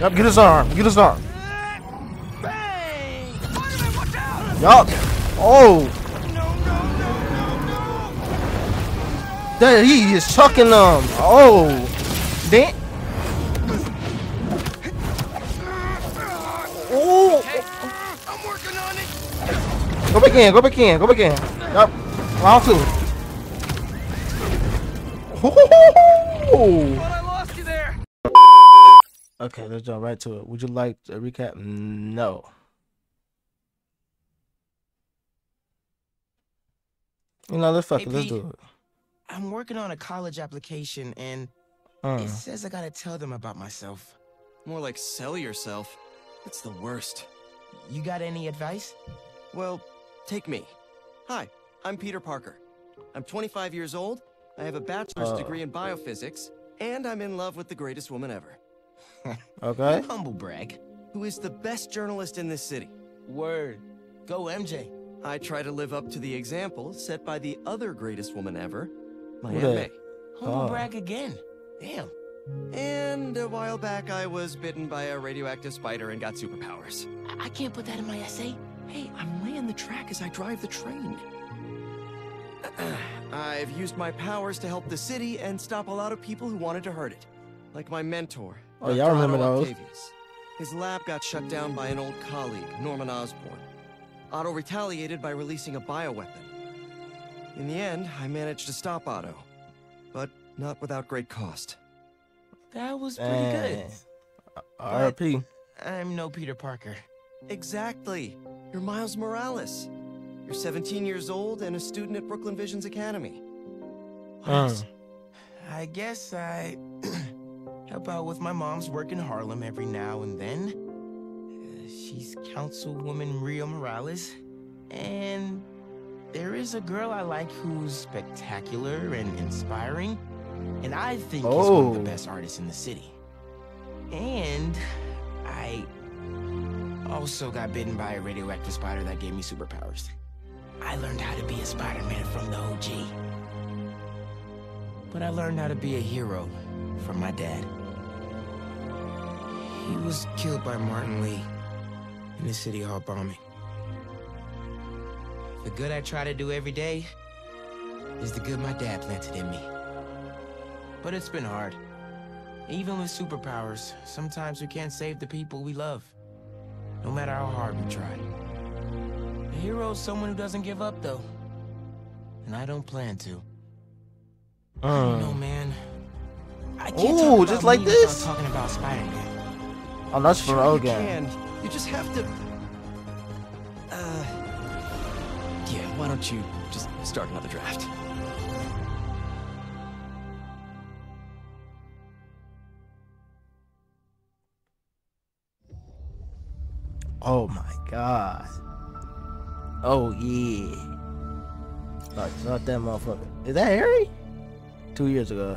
Yup, get his arm. Get his arm. Yup. Oh. No, he is chucking them. Oh. Damn. Oh. I'm working on it. Go back in. Go back in. Go back in. Yup. Round two. Oh. Thought I lost you there. Okay, let's jump right to it. Would you like a recap? No. You know, let's fuck Hey, it. Let's Pete. do it. I'm working on a college application and Uh, it says I gotta tell them about myself. More like sell yourself. It's the worst. You got any advice? Well, take me. Hi, I'm Peter Parker. I'm 25 years old, I have a bachelor's Oh. degree in biophysics, and I'm in love with the greatest woman ever, okay. Humble brag. who is the best journalist in this city. Word. Go MJ. I try to live up to the example set by the other greatest woman ever, my Who Aunt? May. Humble Oh. brag again. Damn. And a while back, I was bitten by a radioactive spider and got superpowers. I, I can't put that in my essay. Hey, I'm laying the track as I drive the train. I've used my powers to help the city and stop a lot of people who wanted to hurt it. Like my mentor. Oh, y'all remember Otto those. Octavius. His lab got shut down by an old colleague, Norman Osborn. Otto retaliated by releasing a bioweapon. In the end, I managed to stop Otto. But not without great cost. That was pretty Dang. good. R.I.P. I'm no Peter Parker. Exactly. You're Miles Morales. You're 17 years old and a student at Brooklyn Visions Academy. Uh, I guess I help out with my mom's work in Harlem every now and then. Uh, she's Councilwoman Rio Morales. And there is a girl I like who's spectacular and inspiring. And I think is one of the Oh. best artists in the city. And I also got bitten by a radioactive spider that gave me superpowers. I learned how to be a Spider-Man from the OG. But I learned how to be a hero from my dad. He was killed by Martin Li in the City Hall bombing. The good I try to do every day is the good my dad planted in me. But it's been hard. Even with superpowers, sometimes we can't save the people we love, no matter how hard we try. A hero is someone who doesn't give up, though. And I don't plan to. uh. No, man. I can't Ooh, talk just like this? Talking about Spider-Man. Oh, that's from Sure old you can. You just have to. Uh. Yeah, why don't you just start another draft? Oh my god. Oh yeah. Like, not that motherfucker. Is that Harry? Two years ago.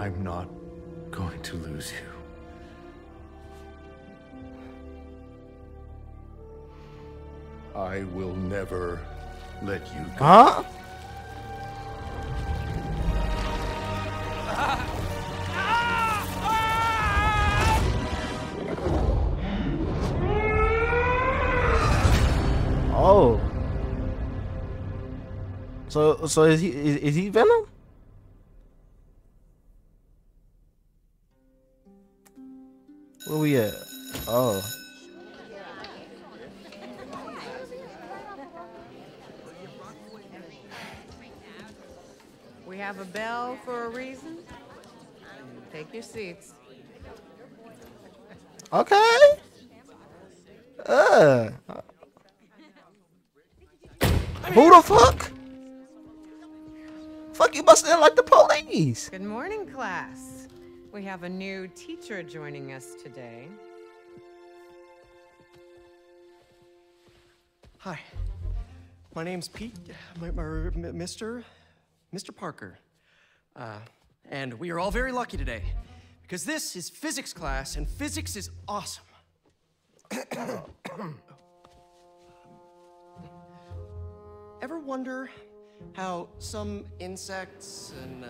I'm not going to lose you. I will never let you go. Huh? Oh. So so is he is, is he Venom? We at? Oh. We have a bell for a reason. Take your seats. Okay. Uh. Who the fuck? Fuck you busting in like the police. Good morning, class. We have a new teacher joining us today. Hi. My name's Pete. My, my, Mr. Mr. Parker. Uh, and we are all very lucky today because this is physics class, and physics is awesome. Ever wonder how some insects and uh,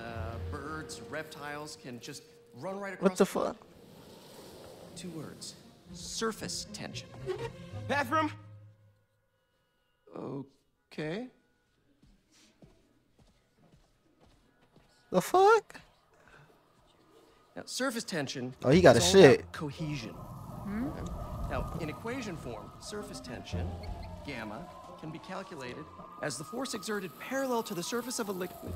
birds, reptiles can just run right across What the fuck? Two words surface tension. Bathroom? Okay. The fuck? Now, surface tension. Oh, he got a shit. about Cohesion. Okay. Now, in equation form, surface tension, gamma, can be calculated as the force exerted parallel to the surface of a liquid.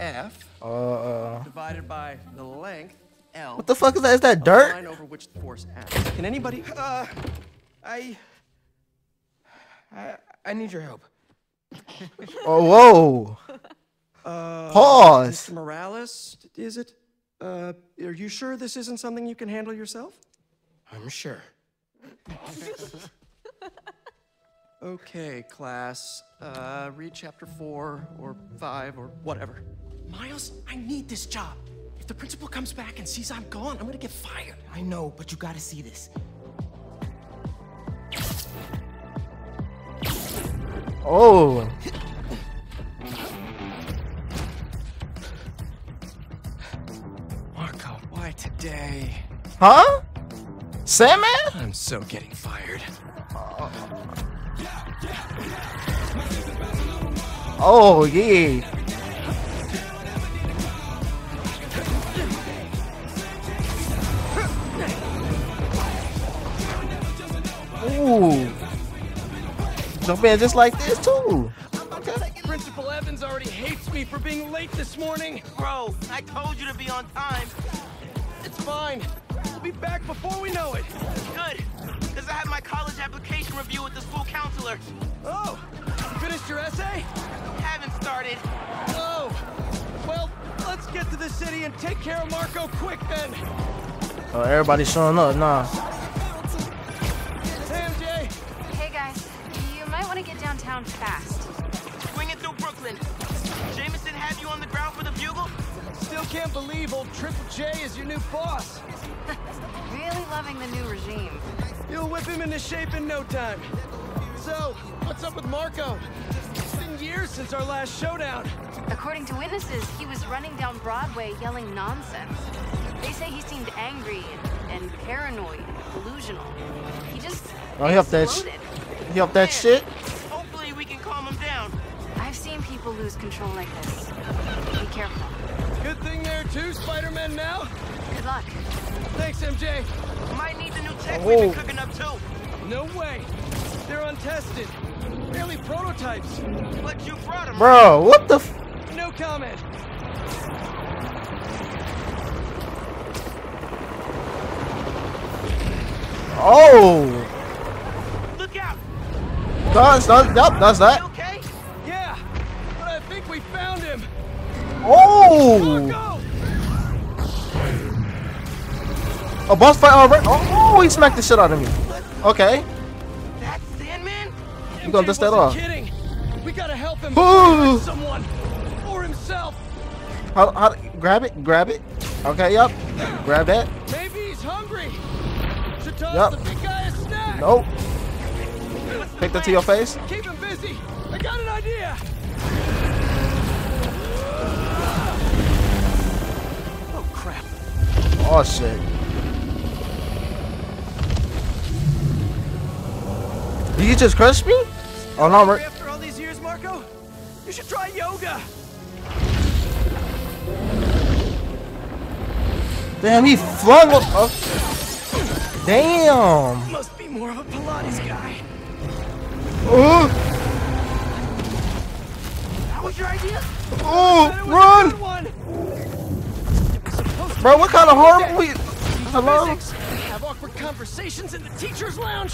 F Uh, divided by the length L. what the fuck is that? Is that dirt? line over which the force acts. Can anybody? Uh, I. I, I need your help. Oh, whoa. Uh, Pause. Mr. Morales, is it? Uh, are you sure this isn't something you can handle yourself? I'm sure. Okay, class. Uh, read chapter four or five or whatever. Miles, I need this job. If the principal comes back and sees I'm gone, I'm gonna get fired. I know, but you gotta see this. Oh. Marco, why today? Huh? Sandman? I'm so getting fired. Oh, yeah. Jump in just like this, too. Principal Evans already hates me for being late this morning. Bro, I told you to be on time. It's fine. We'll be back before we know it. Good, because I have my college application review with the school counselor. Oh, you finished your essay? Haven't started. Oh, well, let's get to the city and take care of Marco quick then. Oh, everybody's showing up. Nah. Downtown fast. Swinging through Brooklyn. Jameson have you on the ground for the bugle? Still can't believe old Triple J is your new boss. Really loving the new regime. You'll whip him into shape in no time. So, what's up with Marco? It's been years since our last showdown. According to witnesses, he was running down Broadway yelling nonsense. They say he seemed angry and, and paranoid, delusional. He just Oh, he up that sh- exploded. He up that shit? People lose control like this. Be careful. Good thing there are two Spider-Men now. Good luck. Thanks, MJ. Might need the new tech we've Oh. been cooking up too. No way. They're untested. Barely prototypes. But you brought him. Bro, what the f- No comment. Oh! Look out. That's, that, yep, that's You that. Oh! A boss fight already? Oh, he smacked the shit out of me. Okay. That's Sandman? You gonna dust that off? kidding. We gotta help him Ooh. someone or himself. How, how, grab it, grab it. Okay, yep. Grab that. Maybe he's hungry. Should toss Yup. the big guy a snack. Nope. Take that to your face. Keep him busy. I got an idea. Oh, shit. Did you just crush me? Oh, no, Hungry After all these years, Marco, you should try yoga. Damn, he flung up. Oh. Damn. Must be more of a Pilates guy. Oh, That was your idea? oh, That was a run. Bro, what kind of horror movie? Hello? Physics. Have awkward conversations in the teacher's lounge.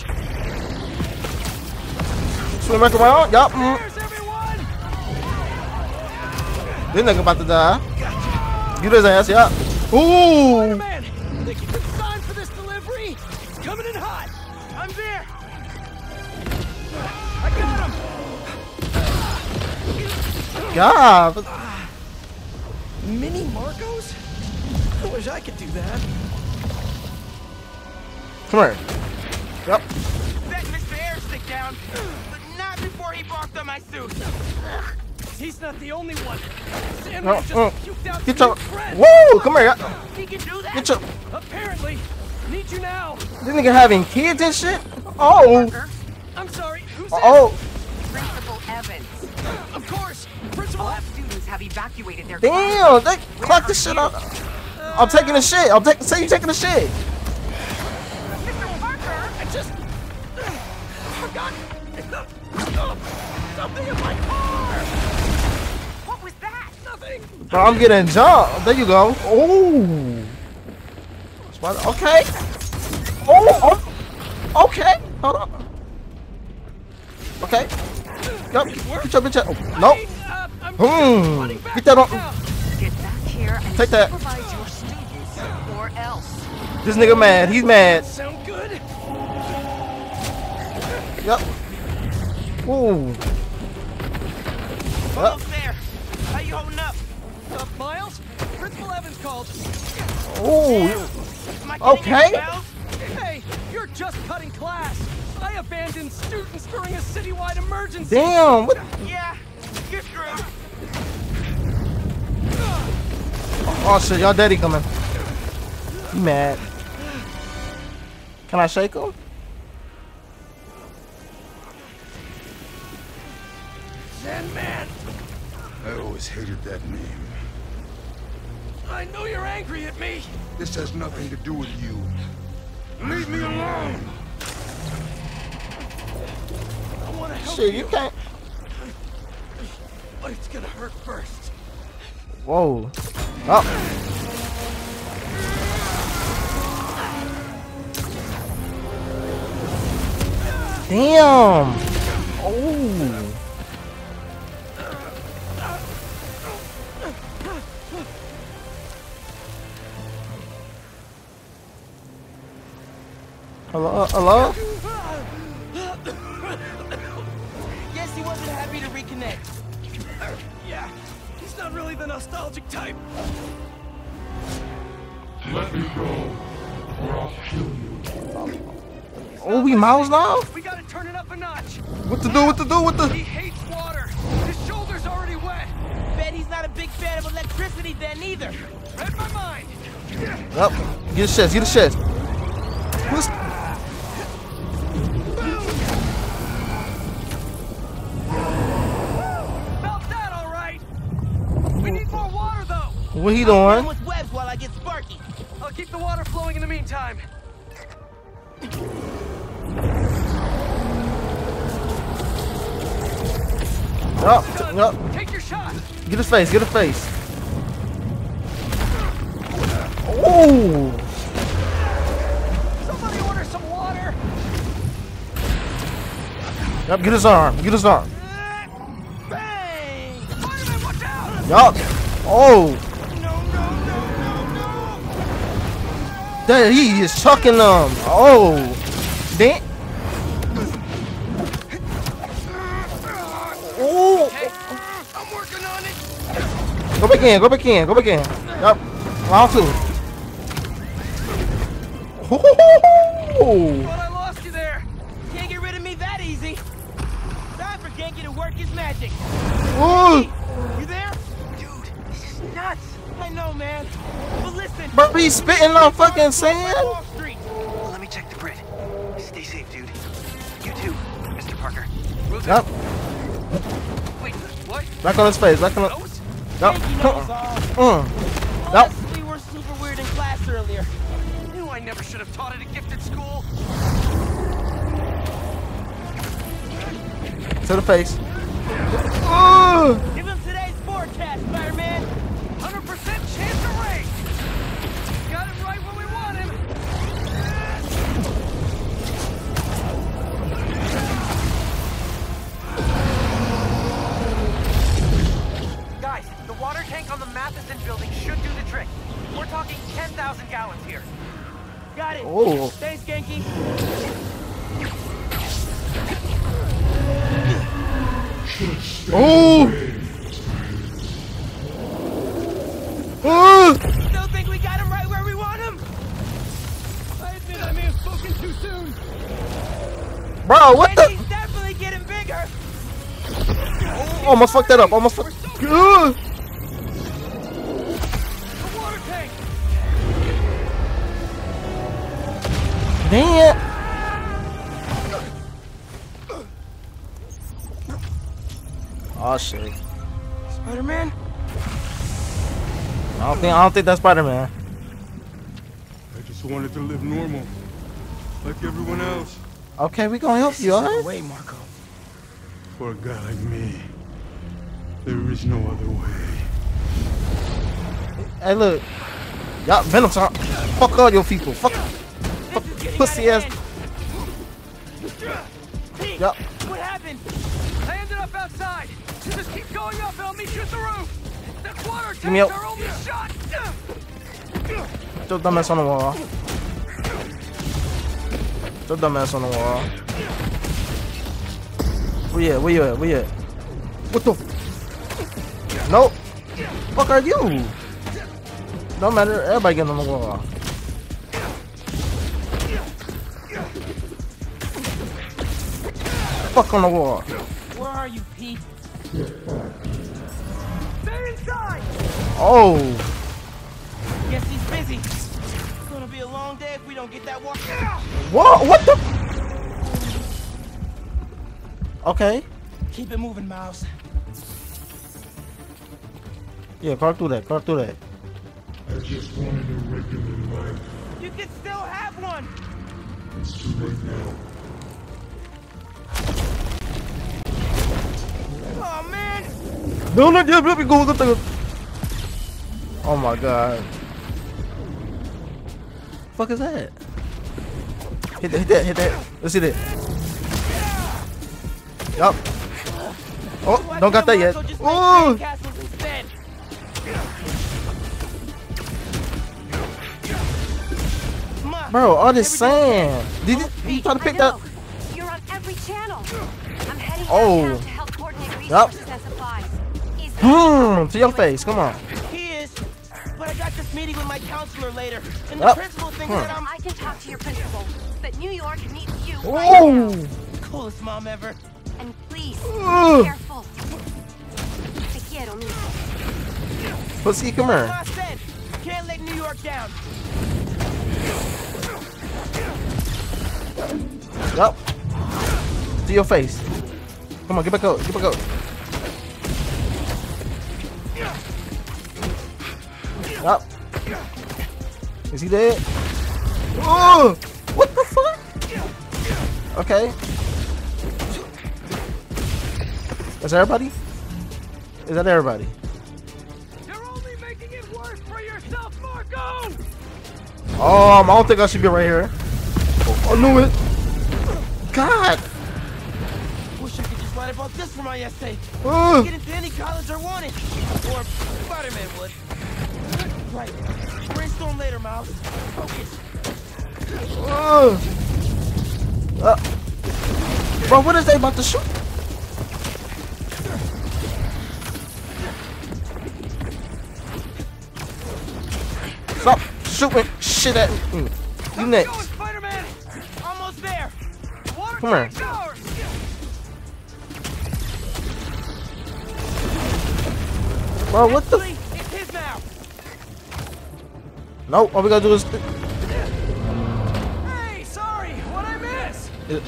Swim back around? Yup. Mm. This nigga about to die. Get his ass, yup. Ooh. Man, think you can sign for this delivery? It's coming in hot. I'm there. I got him. God. Mini Marcos? I wish I could do that. Come here. Yup. Set Mr. Airstick down, but not before he barked on my suit. He's not the only one. Sandman No, just uh, puked out Get some your. new friends. Woo! Come here. He can do that. Get your. Apparently. Need you now. This nigga having kids and shit? Oh. I'm sorry. Who's that? Oh. Principal Evans. Of course. Principal All students have evacuated their Damn. They clocked this shit up. I'm taking the shit. I'm taking. Say you taking the shit. Bro, I'm getting jumped. There you go. Oh. Okay. Oh, oh. Okay. Hold on. Okay. Yup. Get your bitch out. Oh, nope. Hmm. Get that on. Take that. Else. This nigga mad. He's mad. Sound good? Yup. Ooh. Almost there. How you holding up? Uh, Miles, Principal Evans called. Ooh. Am I getting Okay. Hey, you're just cutting class. I abandoned students during a citywide emergency. Damn. What? Yeah, you're screwed. Oh shit. Y'all daddy coming. He mad. Can I shake him? Sandman, I always hated that name. I know you're angry at me. This has nothing to do with you. Leave me alone! I want to help Shit, you, you can't. but it's gonna hurt first. Whoa. Oh. Damn. Oh. Hello? Uh, hello? Guess he wasn't happy to reconnect. Yeah, he's not really the nostalgic type. Let me go, or I'll kill you. Oh, we mouse now? We gotta turn it up a notch. What to do? What to do? What the? He hates water. His shoulder's already wet. Bet he's not a big fan of electricity then either. Read my mind. Yep. Get the shits. Get the shits. Who's... Felt that all right. We need more water though. What he Dealing doing? with webs while I get Sparky. I'll keep the water flowing in the meantime. Done. Yup. Take your shot. Get his face. Get his face. Oh. Somebody order some water. Yep. Get his arm. Get his arm. Bang! Fireman, watch out. Yup. Oh. No, no, no, no, no! That he is chucking them. Oh. Go back in. Go back in. Go back in. Yup. Round two. Oh. Thought I lost you there. Can't get rid of me that easy. Time for Ganke to work his magic. Ooh. You there? Dude, this is nuts. I know, man. But listen. Bro, he's spitting on fucking sand. Wall Let me check the grid. Stay safe, dude. You too, Mr. Parker. Yup. Wait, what? Back on his face. Back on. The... Oh. Those? Yup. Ganke knows all. Mm. Yup. Honestly, we're super weird in class earlier. Knew I never should have taught at a gifted school. To the face. Ugh. Give him today's forecast, fireman. 100% chance of rain. Matheson building should do the trick. We're talking 10,000 gallons here. Got it. Oh. Thanks, Ganke. Oh! Ah. Oh! Still think we got him right where we want him? I admit I may have spoken too soon. Bro, what the? He's definitely getting bigger. Almost fucked that up. Almost fucked. Ugh. Ah. Damn. Oh shit. Spider-Man? I don't think I don't think that's Spider Man. I just wanted to live normal, like everyone else. Okay, we gonna help you, alright? Wait, Marco. For a guy like me, there is no other way. Hey, look, y'all Venom talk. Fuck all your people. Fuck, fuck pussy ass. Yup. what happened? I ended up outside. Just keep going up and I'll meet you at the roof. That water tank's our only shot. Throw dumbass on the wall. Throw dumbass on the wall. Where you at? Where you at? Where you at? What the? Nope. Fuck are you? Don't matter. Everybody get on the wall. Fuck on the wall. Where are you, Pete? Stay inside. Oh. Guess he's busy. It's gonna be a long day if we don't get that water. What? What the? Okay. Keep it moving, Miles. Yeah, car through that. Car through that. I just wanted a regular life. You can still have one. It's too late now. Oh man. No, no, yeah, let me go. Get the... Oh my god. Fuck is that? Hit that, hit that, hit that. Let's hit it. Yup. Oh, don't got that yet. Oh, Castles instead. Ma, bro, all this sand. Did you, you try to pick I that? You're on every channel. I'm heading Oh. Yup. resources and supplies. Is Hmm, to your face. Come on. He is. But I got this meeting with my counselor later, and the Yup. principal thinks Hmm. that I'm I can talk to your principal, but New York needs you right Oh. now. coolest mom ever. And please, Ugh. be careful. Te quiero, mijo. Pussy, come here. Ma said, can't let New York down. Yup. To your face. Come on, get back up. Get back up. Yup. Is he dead? Oh! What the fuck? Okay. Is that everybody? Is that everybody? You're only making it worse for yourself, Marco! Um, I don't think I should be right here. Oh, I knew it. God. Wish I bought just write about this for my essay. Ugh. Get into any college I wanted. Or Spider-Man would. Right. Brainstorm later, Miles. Focus. Ugh. Uh, bro, what is they about to shoot? Stop shooting shit at me. You Going, next. Spider-Man! Almost there. Water Come here. Bro, what the? It's his now. No, all we gotta do is. Hey, sorry. What I miss? Uh,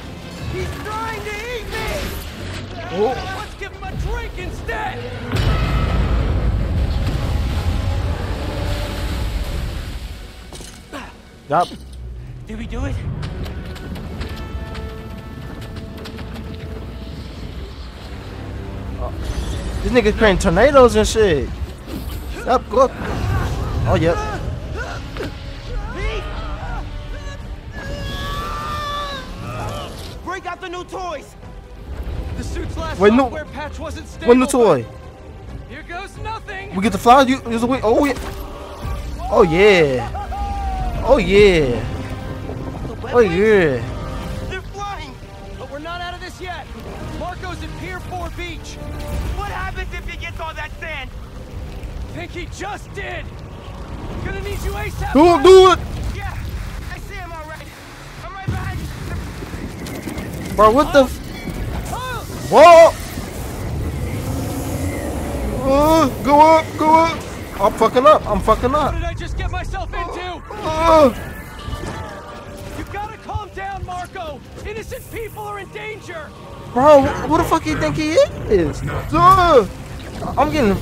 He's trying to eat me. Oh. Let's give him a drink instead. Yup. Did we do it? This niggas creating tornadoes and shit. Yup, go up. Oh, yep. Break out the new toys. The suit's last Wait, no- patch wasn't stable. What new toy? Here goes nothing. We get to fly. You a wing. Oh yeah. Oh yeah. Oh yeah. Oh yeah. Just did. Gonna need you ASAP. Do it. Do it. Yeah, I see him all right. I'm right behind you. Bro, what the? f- Oh, Whoa! Uh, go up, go up. I'm fucking up. I'm fucking up. what did I just get myself into? Uh, You gotta calm down, Marco. Innocent people are in danger. bro, who the fuck you think he is? Uh, I'm getting.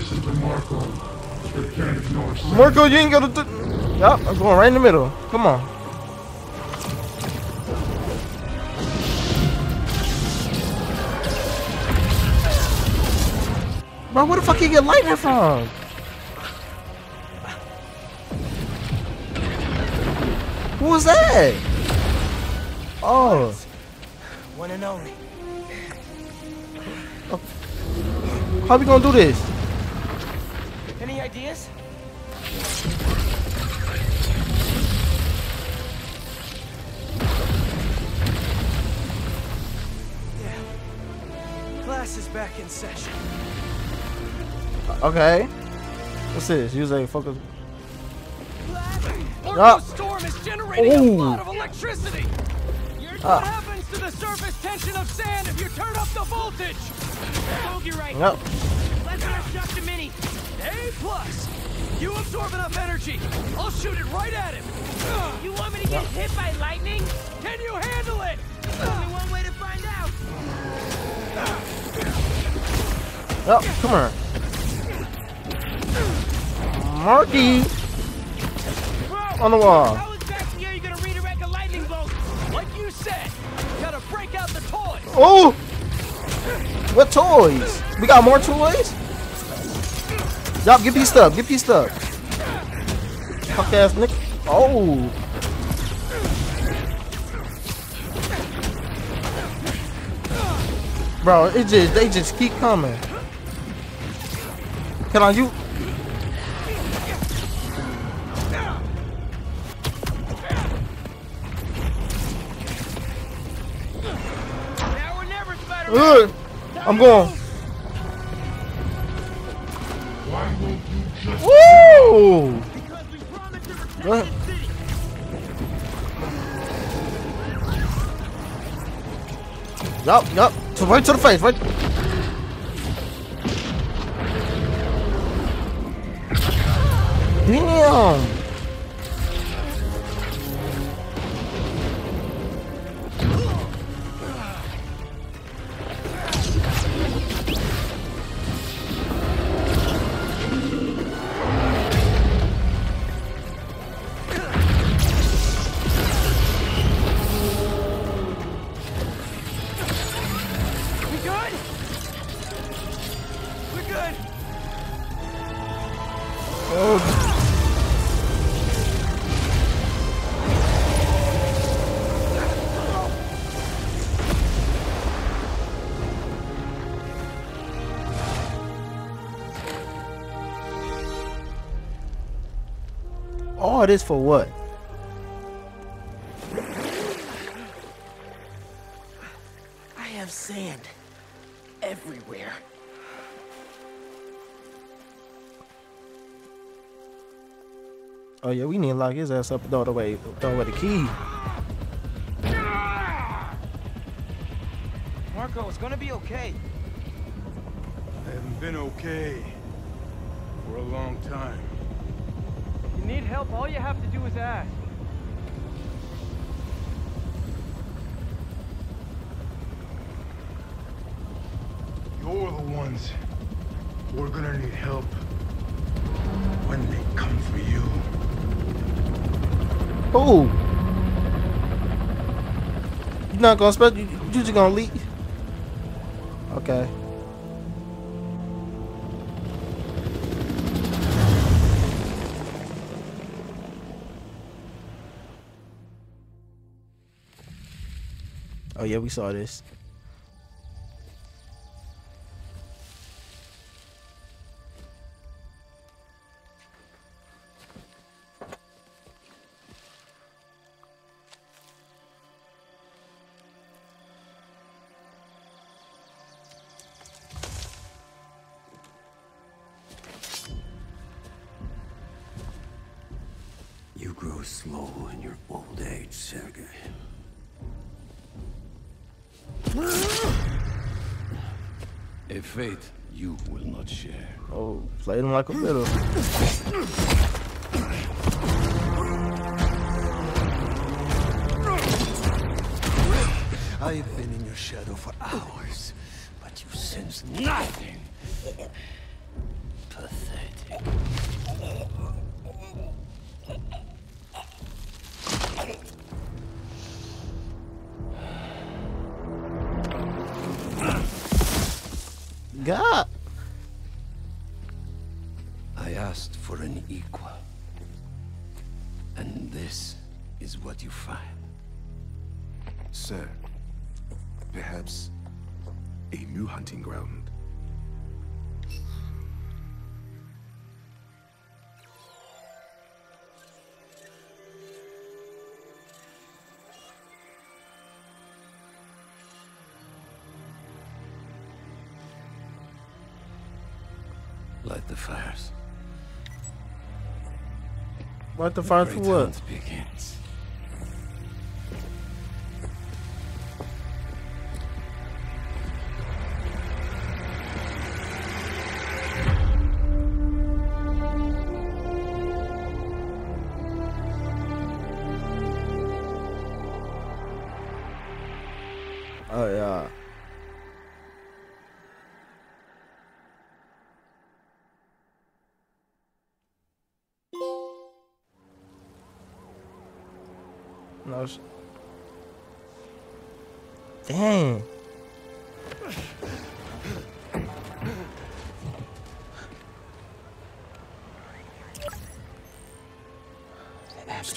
They wouldn't Marco. They can't ignore Sam. Marco, you ain't gonna do. Yup, I'm going right in the middle. Come on. Bro, where the fuck you get lightning from? Who was that? Oh, One and only. how we gonna do this? Any ideas? Class is back in session. Okay. What's this? Use a focus. Marco's Ah. storm is generating Ooh. a lot of electricity. What Ah. happens to the surface tension of sand if you turn up the voltage? Bogey right. Yep. Let's not the mini. A plus. You absorb enough energy. I'll shoot it right at him. You want me to get hit by lightning? Can you handle it? Only one way to find out. Yep. Come on. Marky Bro, on the wall. how exactly are you gonna redirect a lightning bolt? Like you said, gotta break out the toys. Oh! What toys? We got more toys? Yup, get pieced up, get pieced up. Fuck ass nigga. Oh. Bro, it just they just keep coming. Can I you? Now or never, Ugh. I'm going. The city. Yup, yup. To right to the face, right. Damn. This for what? I have sand everywhere. Oh yeah, we need to lock his ass up and throw it away. Throw away the key. Marco, it's gonna be okay. I haven't been okay for a long time. You need help, all you have to do is ask. You're the ones who are gonna need help when they come for you. Oh. You're not gonna spell? You, you just gonna leave? Okay. Oh yeah, we saw this. Fate you will not share. Oh, played him like a fiddle. I've been in your shadow for hours, but you sense nothing. Light the fires. Light the fires for what? begins.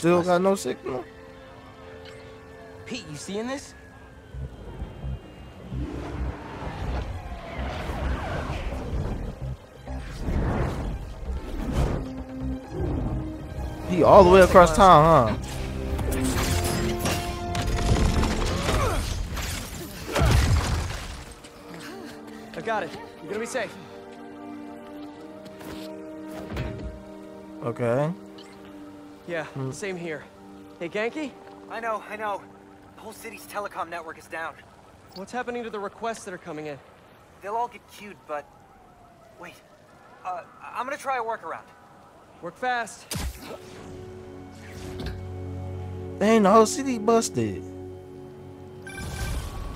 Still got no signal. Pete, you seeing this? He all the way across town, huh? I got it. You're gonna be safe. Okay. Yeah, same here. Hey, Ganke? I know, I know. The whole city's telecom network is down. What's happening to the requests that are coming in? They'll all get queued, but... Wait. Uh, I- I'm gonna try a workaround. Work fast. Dang, the whole city busted.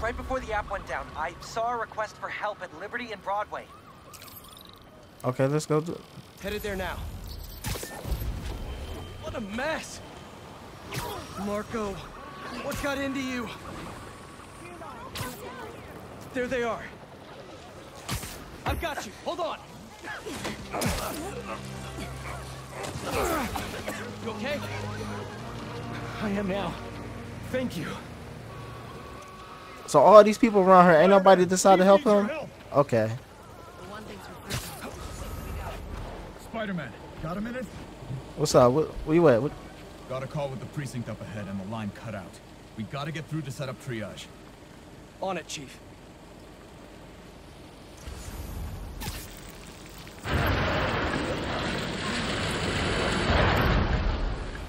Right before the app went down, I saw a request for help at Liberty and Broadway. Okay, let's go. Do Headed there now. What a mess! Marco, what got into you? There they are. I've got you. Hold on. You okay? I am now. Thank you. So all these people around here, ain't nobody decide to help him? Okay. Spider-Man, got a minute? What's up? What, where you at? What, Got a call with the precinct up ahead and the line cut out. We gotta get through to set up triage. On it, Chief.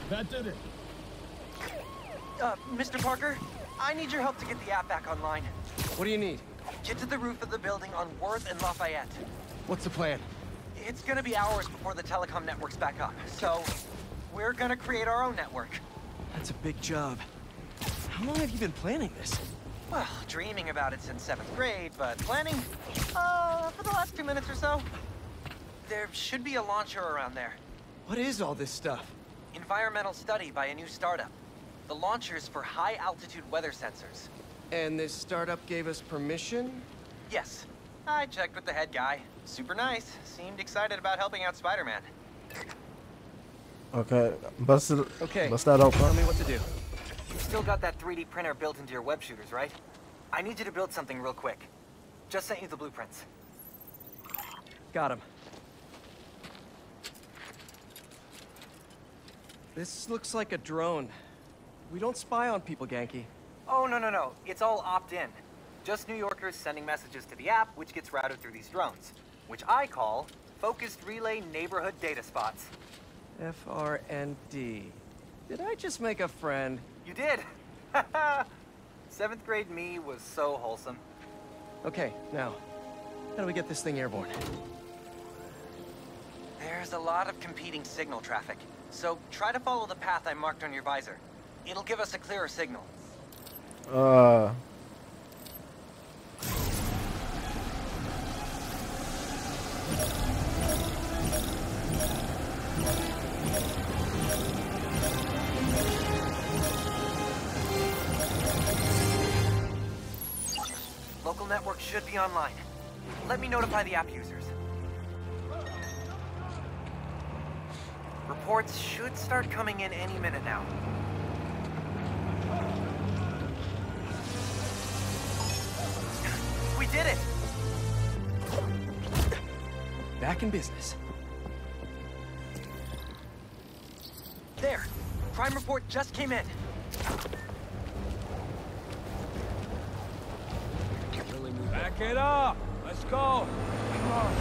That did it. Uh, Mr. Parker, I need your help to get the app back online. What do you need? Get to the roof of the building on Worth and Lafayette. What's the plan? It's gonna be hours before the telecom network's back up, so we're gonna create our own network. That's a big job. How long have you been planning this? Well, dreaming about it since seventh grade, but planning, uh, for the last two minutes or so. There should be a launcher around there. What is all this stuff? Environmental study by a new startup. The launcher's for high-altitude weather sensors. And this startup gave us permission? Yes. I checked with the head guy. Super nice. Seemed excited about helping out Spider-Man. okay, bust it. Okay. Bust that open. Tell me what to do. You still got that 3D printer built into your web shooters, right? I need you to build something real quick. Just sent you the blueprints. Got him. This looks like a drone. We don't spy on people, Ganke. Oh, no, no, no. It's all opt-in. Just New Yorkers sending messages to the app, which gets routed through these drones, which I call Focused Relay Neighborhood Data Spots. FRND. Did I just make a friend? You did. Seventh grade me was so wholesome. Okay, now, how do we get this thing airborne? There's a lot of competing signal traffic, so try to follow the path I marked on your visor. It'll give us a clearer signal. Uh. Local network should be online. Let me notify the app users. Reports should start coming in any minute now. We did it! Back in business. There! Crime report just came in. Back it up! Let's go! Come on.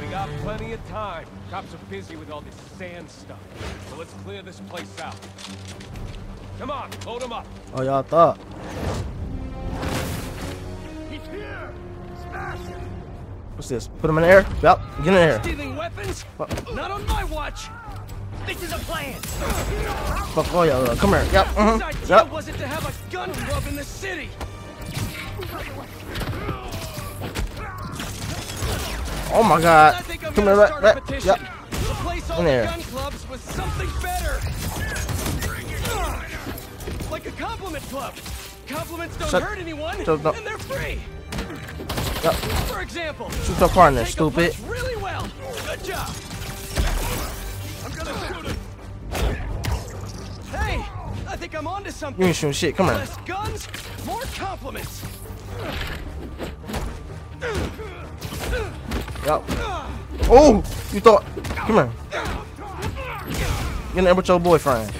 We got plenty of time. Cops are busy with all this sand stuff. So let's clear this place out. Come on, load them up. Oh, y'all thought. He's here! Smash him! What's this? Put him in the air? Yep. Get in the air. Stealing weapons? Not on my watch! This is a plan! Fuck all y'all. uh, Come here. Yep. Mm-hmm. idea Yep. wasn't to have a gun club in the city! Oh my god. I think I'm Come gonna here. Right, right. Yep. In the there. gun clubs with something better! Like a compliment club! Compliments don't Shut- hurt anyone, shut up. and they're free! Yep. For example, Shoot your partner, stupid. really well. Good job. Hey, I think I'm onto something. You ain't shooting shit. Come here. Less guns, more compliments. Yep. Oh, you thought. Come here. Get in there with your boyfriend.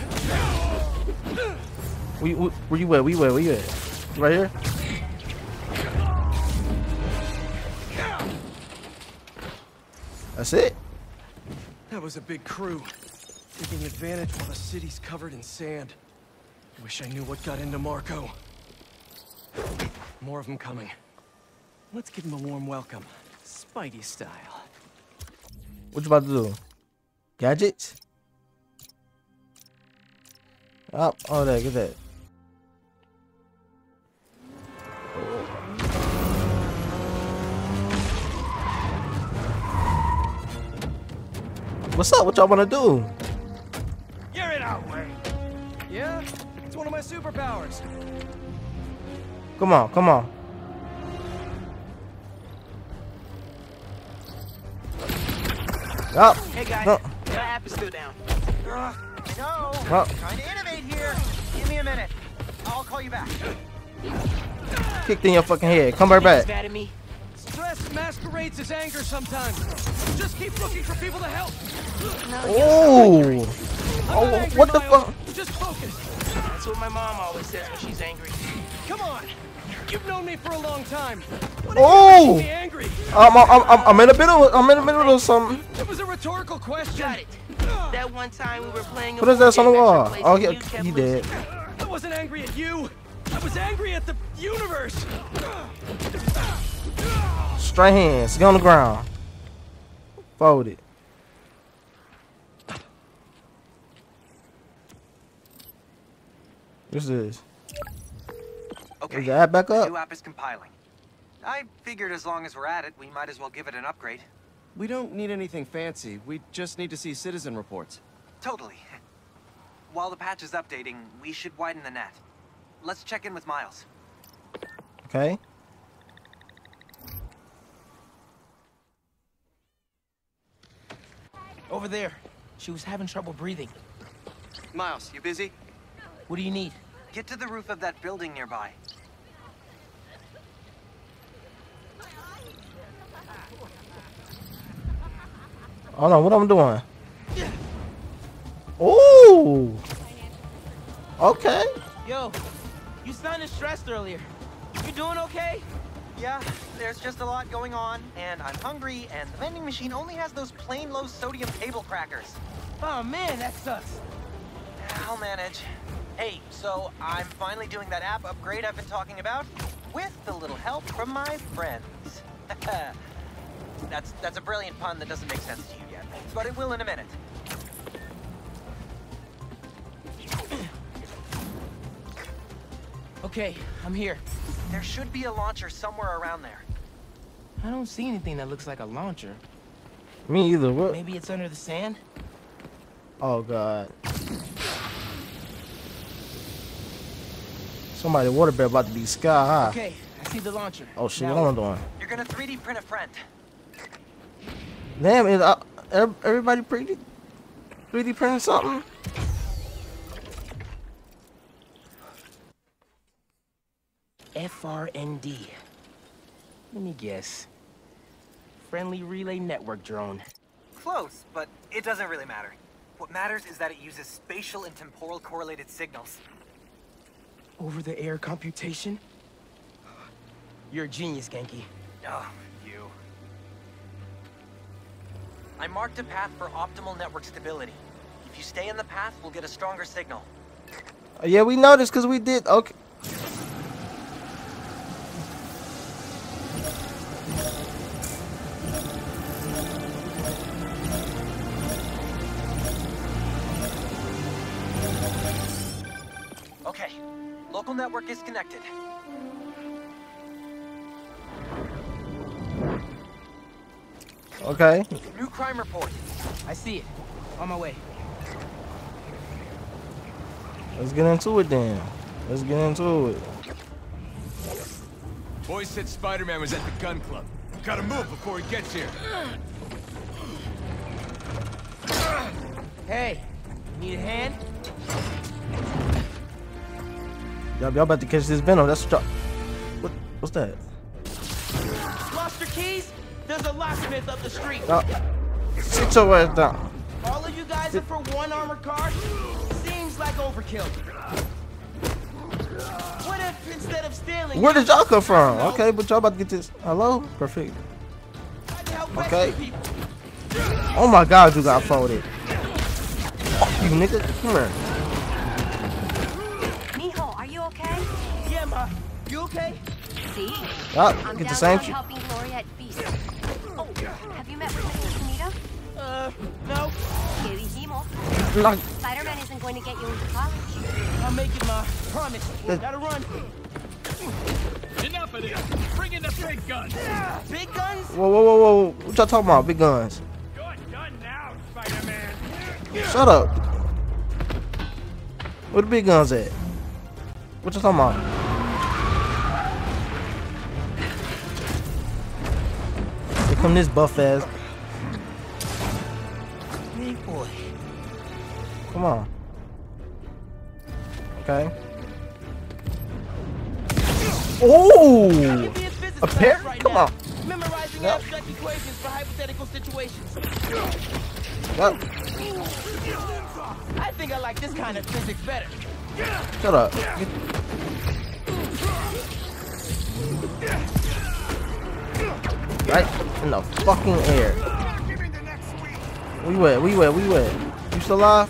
Where you, where you at? Where you at? Where you at? Right here? That's it. That was a big crew. Taking advantage while the city's covered in sand. Wish I knew what got into Marco. More of them coming. Let's give him a warm welcome. Spidey style. What you about to do? Gadgets? Up, oh there, get that. What's up? What y'all wanna do? You're in our way. Yeah, it's one of my superpowers. Come on, come on. Yup. Hey guys, uh, No. the app is still down. I know. Well. Trying to innovate here. Give me a minute. I'll call you back. Kicked in your fucking head. Come right back. mad at me. Stress masquerades as anger sometimes. Just keep looking for people to help. Oh. Oh, angry, what the Miles. fuck? Just focus. That's what my mom always says when she's angry. Come on. You've known me for a long time. Oh. Angry. I'm, I'm, I'm, I'm in the middle. I'm in the middle of something. It was a rhetorical question. Got it. That one time we were playing. a What is that on the wall? Oh, place yeah, and you kept he did. I wasn't angry at you. I was angry at the universe. Straight hands. Get on the ground. Fold it. What's this? Okay. Is the app back The up? new app is compiling. I figured as long as we're at it, we might as well give it an upgrade. We don't need anything fancy. We just need to see citizen reports. Totally. While the patch is updating, we should widen the net. Let's check in with Miles. Okay. Over there. She was having trouble breathing. Miles, you busy? What do you need? Get to the roof of that building nearby. Hold on. What I'm doing? Oh. Okay. Yo, you sounded stressed earlier. You doing okay? Yeah, there's just a lot going on, and I'm hungry, and the vending machine only has those plain low sodium table crackers. Oh man, that sucks. I'll manage. Hey, so I'm finally doing that app upgrade I've been talking about, with a little help from my friends. that's that's a brilliant pun that doesn't make sense to you yet, but it will in a minute. Okay, I'm here. There should be a launcher somewhere around there. I don't see anything that looks like a launcher. Me either. What? Maybe it's under the sand? Oh god. Somebody water bear about to be sky high. Okay, I see the launcher. Oh shit, Now what am I doing? You're gonna 3D print a friend. Damn, is uh, ev- everybody pretty 3D printing something? FRND. Let me guess. Friendly Relay Network drone. Close, but it doesn't really matter. What matters is that it uses spatial and temporal correlated signals. Over-the-air computation? You're a genius, Ganke. Oh, you. I marked a path for optimal network stability. If you stay in the path, we'll get a stronger signal. Uh, Yeah, we noticed because we did. Okay. Okay, network is connected. Okay. New crime report. I see it. On my way. Let's get into it then. Let's get into it. Boys said Spider-Man was at the gun club. Gotta move before he gets here. Hey, need a hand? Y'all, about to catch this venom. That's what. What? What's that? Lost your keys? There's a locksmith up the street. Uh, sit your ass down. All of you guys are for one armored car? Seems like overkill. What if instead of stealing, Where did y'all come from? Okay, but y'all about to get this. Hello? Perfect. Okay. Oh my god, you got folded. Fuck you, nigga. Come here. See? Yup, I'm get the down same on helping Gloria at Feast. Oh, have you met with Mr. Sumida? Uh, no. Que dijimos? Like- Spider-Man isn't going to get you into college. I'll make it, ma. Promise. The- Gotta run. Enough of this! Bring in the big guns! Big guns? Whoa, whoa, whoa, whoa. What y'all talking about? Big guns. You're done now, Spider-Man! Shut up. Where the big guns at? What y'all talking about? Come this buff ass. Big boy. Come on. Okay. Oh! A pair? Come on. Memorizing Yep. abstract equations for hypothetical situations. I think I like this kind of physics better. Shut up. Right in the fucking air. We wet, we wet, we wet. You still alive?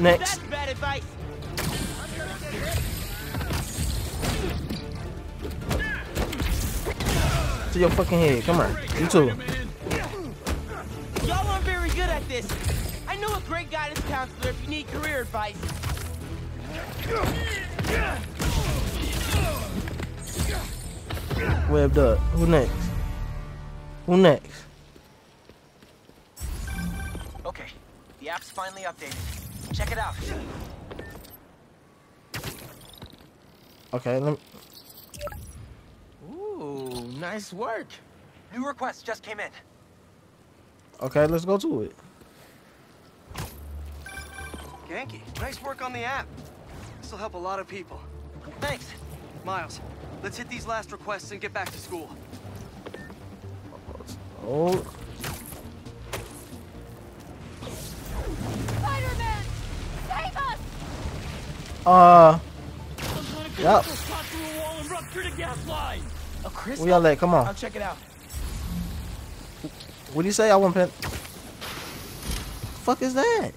Next. To your fucking head. Come on. You too. Y'all aren't very good at this. I know a great guidance counselor if you need career advice. Webbed up. Who next? Who next? Okay, the app's finally updated. Check it out. Okay, let me. Ooh, nice work. New requests just came in. Okay, let's go to it. Ganke, nice work on the app. This will help a lot of people. Thanks. Miles, let's hit these last requests and get back to school. Oh, Spider-Man! Save us! uh, yep. Shot through a wall and ruptured a gas line! A crystal? Where y'all at? Come on. I'll check it out. What do you say? I want pen. Fuck is that?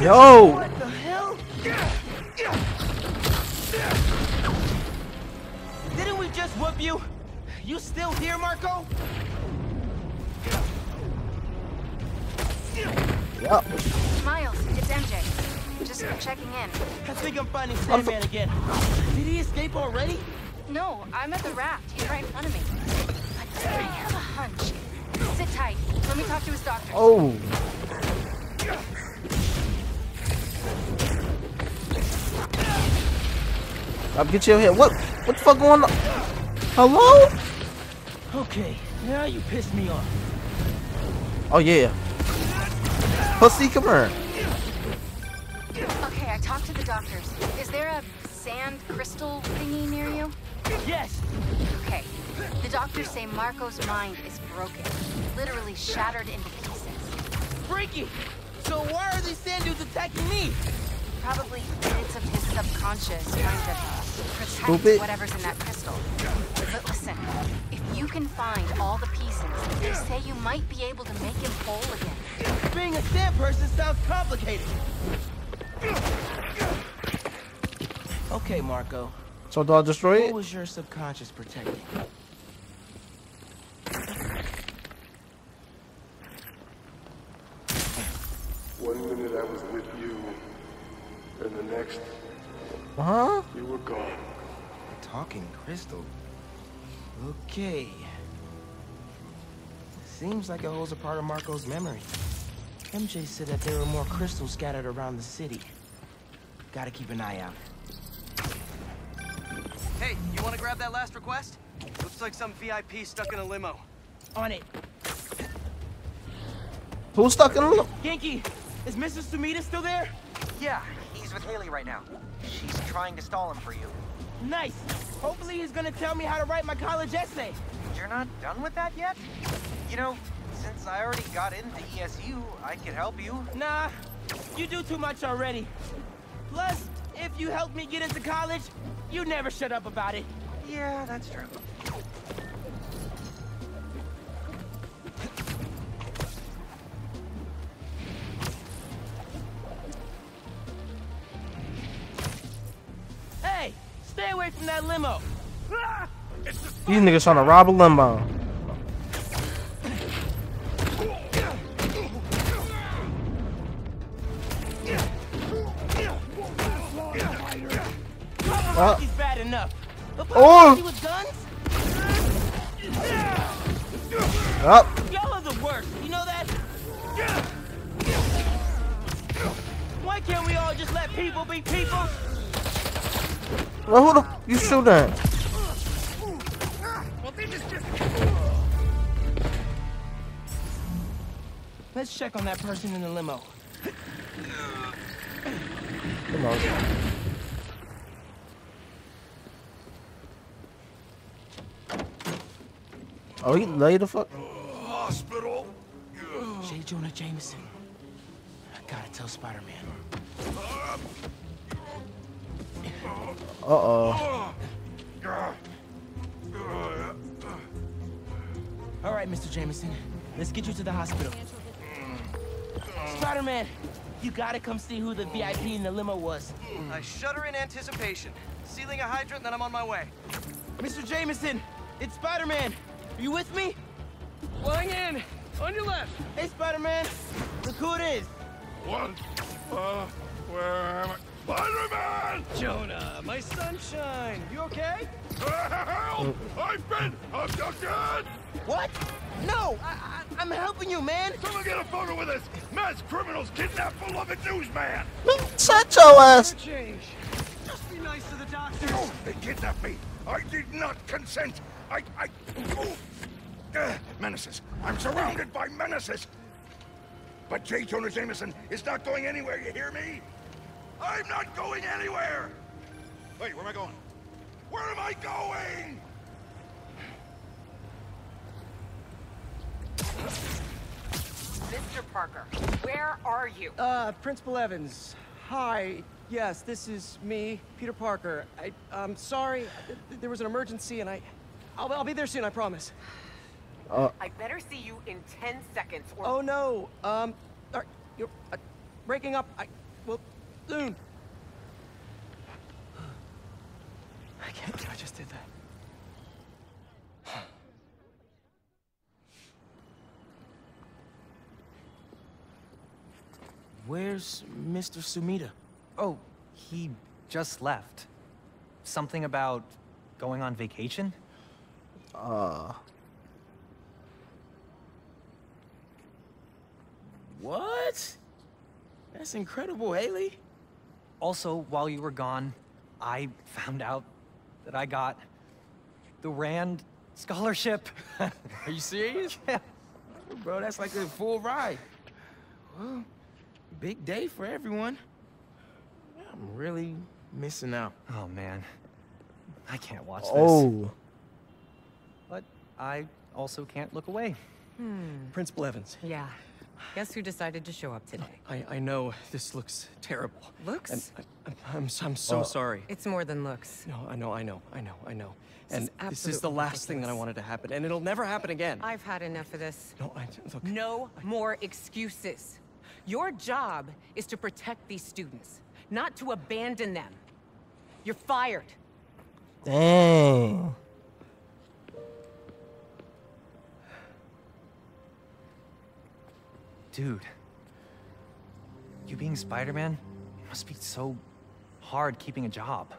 Yo! What the hell? Didn't we just whoop you? You still here, Marco? Yup. Miles, it's MJ. Just checking in. I think I'm finding Sandman again. Did he escape already? No, I'm at the raft. He's right in front of me. But I have a hunch. Sit tight. Let me talk to his doctor. Oh. I'll get your here. What? What the fuck going on? Hello? Okay, now you pissed me off. Oh yeah. Pussy, come here. Okay, I talked to the doctors. Is there a sand crystal thingy near you? Yes. Okay. The doctors say Marco's mind is broken. Literally shattered into pieces. Freaky! So why are these sand dudes attacking me? Probably bits of his subconscious trying to protect Stupid. whatever's in that crystal. But listen, if you can find all the pieces, they say you might be able to make him whole again. Being a sand person sounds complicated. Okay, Marco. So do I destroy it? What was your subconscious protecting? One minute I was with you, and the next, Huh? you were gone. Talking crystal. Okay. Seems like it holds a part of Marco's memory. MJ said that there were more crystals scattered around the city. Gotta keep an eye out. Hey, you want to grab that last request? Looks like some VIP stuck in a limo. On it. Who's stuck in a limo? Ganke, is Mrs. Sumida still there? Yeah, he's with Haley right now. She's trying to stall him for you. Nice. Hopefully he's gonna tell me how to write my college essay. You're not done with that yet? You know, since I already got into ESU, I could help you. Nah, you do too much already. Plus, if you help me get into college, you never shut up about it. Yeah, that's true. Hey, stay away from that limo. These niggas trying to rob a limo. Uh, He's bad enough. But Oh! oh! with guns? Up. Y'all are the worst. You know that? Why can't we all just let people be people? Well, who the you shooting at? Let's check on that person in the limo. Come on. Oh, he lay the fuck. Hospital. J. Jonah Jameson. I gotta tell Spider-Man. Uh, Uh oh. All right, Mr. Jameson. Let's get you to the hospital. Spider-Man, you gotta come see who the VIP in the limo was. I shudder in anticipation. Sealing a hydrant, then I'm on my way. Mr. Jameson, it's Spider-Man. Are you with me? Flying in! On your left! Hey, Spider-Man. Look who it is. What? Uh, where am I? Spider-Man! Jonah, my sunshine! You okay? Help! I've been abducted! What? No, I, I, I'm helping you, man. Someone get a photo with us. Mass criminals kidnap beloved newsman! Shut your ass. Change. Just be nice to the doctor. Oh, they kidnapped me! I did not consent! I... I... Oh. Uh, menaces. I'm surrounded by menaces! But J. Jonah Jameson is not going anywhere, you hear me? I'm not going anywhere! Wait, where am I going? Where am I going? Mr. Parker, where are you? Uh, Principal Evans. Hi. Yes, this is me, Peter Parker. I, I'm sorry. There was an emergency, and I, I'll, I'll be there soon. I promise. Uh, I better see you in 10 seconds or... Oh no. Um, are, you're uh, breaking up. I, well, soon. I can't believe I just did that. Where's Mr. Sumida? Oh, he just left. Something about going on vacation? Uh. What? That's incredible, Haley. Also, while you were gone, I found out that I got the Rand scholarship. Are you serious? Yeah. Bro, that's like a full ride. Well, big day for everyone. I'm really missing out. Oh, man. I can't watch this. Oh. But I also can't look away. Hmm. Principal Evans. Yeah. Guess who decided to show up today? I, I know this looks terrible. Looks? I, I'm, I'm, I'm so Uh, sorry. It's more than looks. No, I know, I know, I know, I know. This and is this is the absolutely last thing that I wanted to happen, and it'll never happen again. I've had enough of this. No, I look. No more excuses. Your job is to protect these students, not to abandon them. You're fired. Dang. Dude. You being Spider-Man must be so hard keeping a job.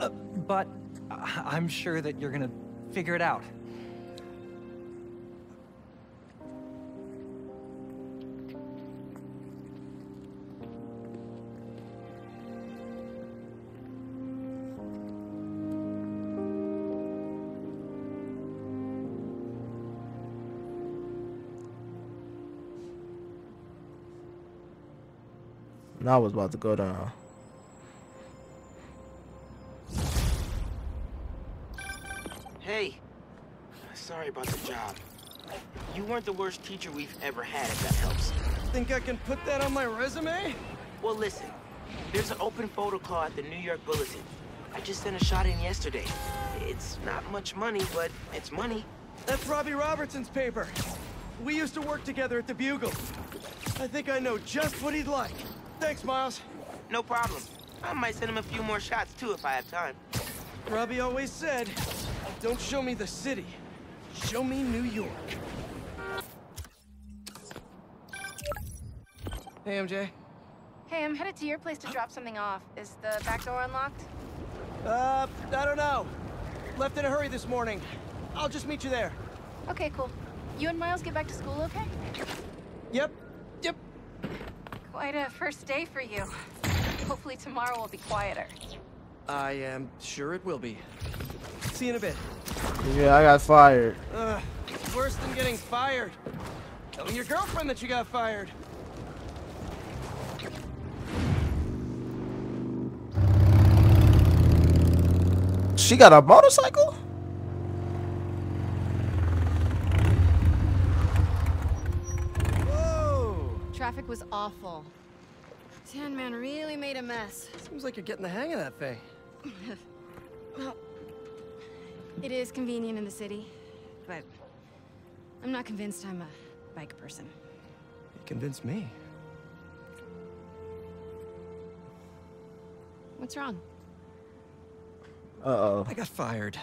Uh, but I'm sure that you're gonna figure it out. I was about to go down. Hey, sorry about the job. You weren't the worst teacher we've ever had, if that helps. Think I can put that on my resume? Well, listen. There's an open photo call at the New York Bulletin. I just sent a shot in yesterday. It's not much money, but it's money. That's Robbie Robertson's paper. We used to work together at the Bugle. I think I know just what he'd like. Thanks, Miles. No problem. I might send him a few more shots, too, if I have time. Robbie always said, don't show me the city. Show me New York. Hey, MJ. Hey, I'm headed to your place to drop something off. Is the back door unlocked? Uh, I don't know. Left in a hurry this morning. I'll just meet you there. Okay, cool. You and Miles get back to school, okay? Yep. Yep. Quite a first day for you. Hopefully tomorrow will be quieter. I am sure it will be. See you in a bit. Yeah, I got fired. Ugh, worse than getting fired. Telling your girlfriend that you got fired. She got a motorcycle? Whoa! Traffic was awful. Sandman really made a mess. Seems like you're getting the hang of that thing. well, it is convenient in the city, but I'm not convinced I'm a bike person. You convinced me. What's wrong? Uh-oh. I got fired.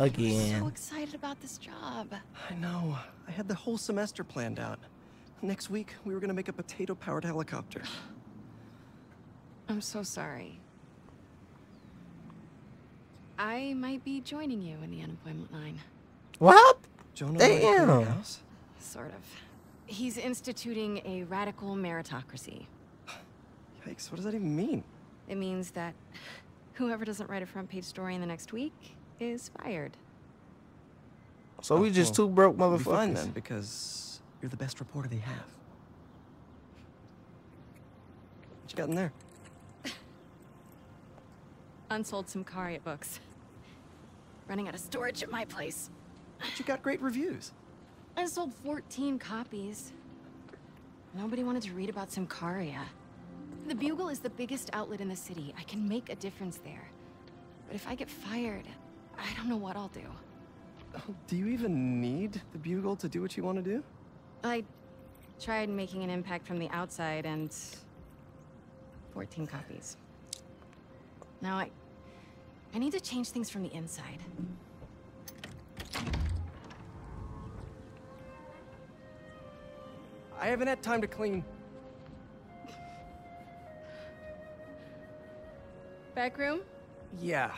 Again. I'm so excited about this job. I know. I had the whole semester planned out. Next week, we were gonna make a potato-powered helicopter. I'm so sorry. I might be joining you in the unemployment line. What? Jonah Damn. House? Sort of. He's instituting a radical meritocracy. Yikes, what does that even mean? It means that whoever doesn't write a front page story in the next week is fired. So we just Well, two broke motherfuckers. fine then, because you're the best reporter they have. What you got in there? Unsold Symkaria books. Running out of storage at my place. But you got great reviews. I sold 14 copies. Nobody wanted to read about Symkaria. The Bugle is the biggest outlet in the city. I can make a difference there. But if I get fired, I don't know what I'll do. Oh, do you even need the Bugle to do what you want to do? I tried making an impact from the outside and 14 copies. Now I I need to change things from the inside. I haven't had time to clean. Back room? Yeah.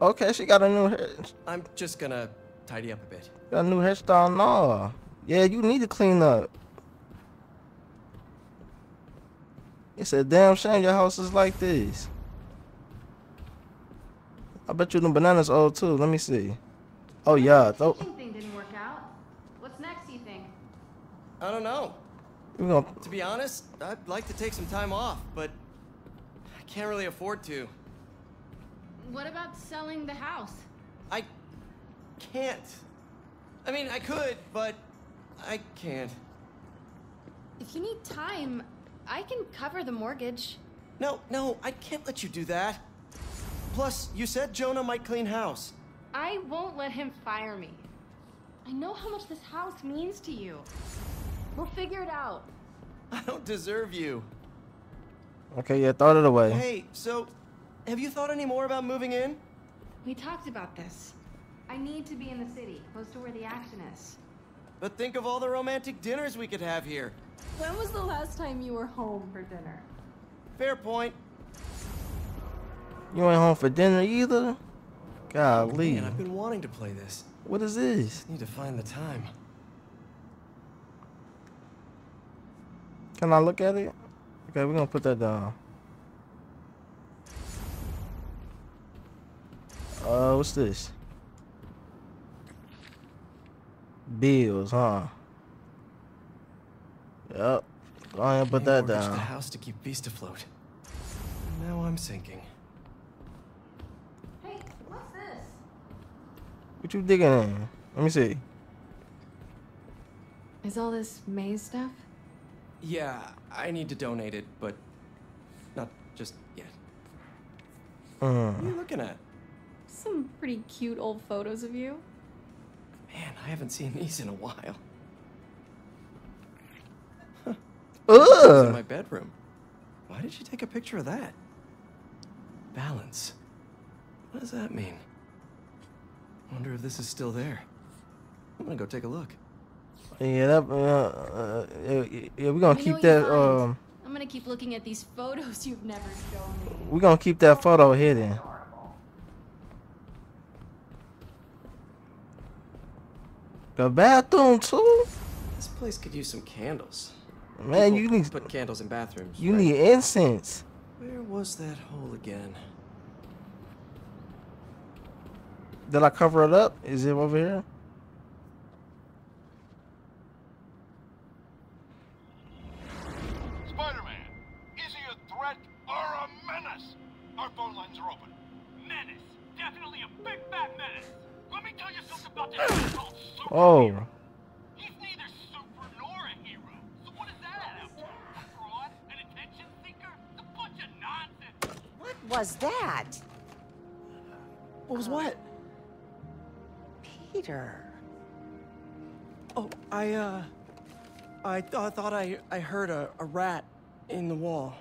Okay, she got a new hair. I'm just gonna tidy up a bit. Got a new hairstyle. No. Yeah, you need to clean up. It's a damn shame your house is like this. I bet you the bananas old too. Let me see. Oh yeah. Th thing didn't work out. What's next, you think? I don't know. we gonna To be honest, I'd like to take some time off, but I can't really afford to. What about selling the house? I can't. I mean, I could, but I can't. If you need time, I can cover the mortgage. No, no, I can't let you do that. Plus, you said Jonah might clean house. I won't let him fire me. I know how much this house means to you. We'll figure it out. I don't deserve you. Okay, yeah, throw it away. Hey, so have you thought any more about moving in? We talked about this. I need to be in the city, close to where the action is. But think of all the romantic dinners we could have here. When was the last time you were home for dinner? Fair point. You ain't home for dinner either. Golly. Man, I've been wanting to play this. What is this? Need to find the time. Can I look at it? Okay, we're gonna put that down. Uh, what's this? Bills, huh? Yep. Go ahead and put that down. the house to keep Feast afloat. Now I'm sinking. Hey, what's this? What you digging in? Let me see. Is all this May's stuff? Yeah, I need to donate it, but not just yet. What are Mm. you looking at? Some pretty cute old photos of you. Man, I haven't seen these in a while. Ugh. In my bedroom. Why did she take a picture of that? Balance. What does that mean? Wonder if this is still there. I'm gonna go take a look. Yeah, that. Uh, uh, yeah, yeah, we're gonna Let me keep that. what you find. Um, I'm gonna keep looking at these photos you've never shown me. we're gonna keep that photo hidden. The bathroom too. This place could use some candles. Man, People you need put candles in bathrooms. you right? need incense. Where was that hole again? Did I cover it up? Is it over here? I thought I, I heard a, a rat in the wall.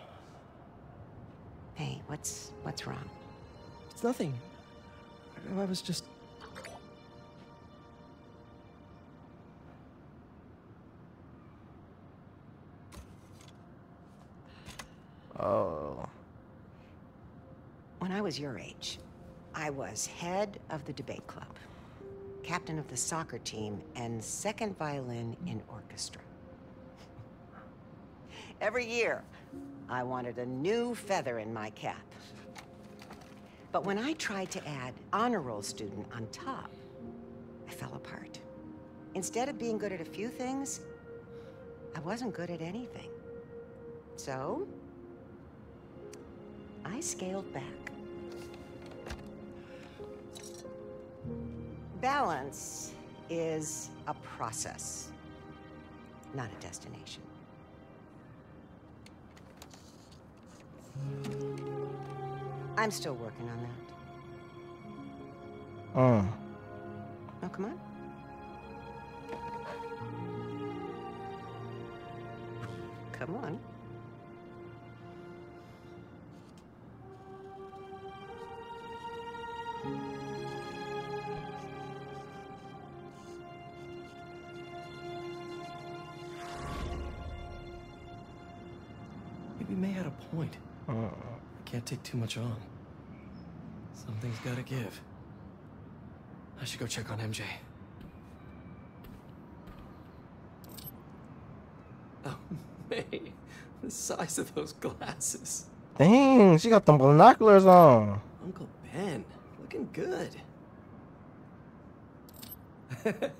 Hey, what's what's wrong? It's nothing. I, I was just... oh. When I was your age, I was head of the debate club, captain of the soccer team, and second violin in orchestra. Every year, I wanted a new feather in my cap. But when I tried to add honor roll student on top, I fell apart. Instead of being good at a few things, I wasn't good at anything. So, I scaled back. Balance is a process, not a destination. I'm still working on that. Uh. Oh, come on. Come on. Maybe May had a point. Uh. I can't take too much on. Something's gotta give. I should go check on MJ. Oh, May. The size of those glasses. Dang, she got them binoculars on. Uncle Ben, looking good.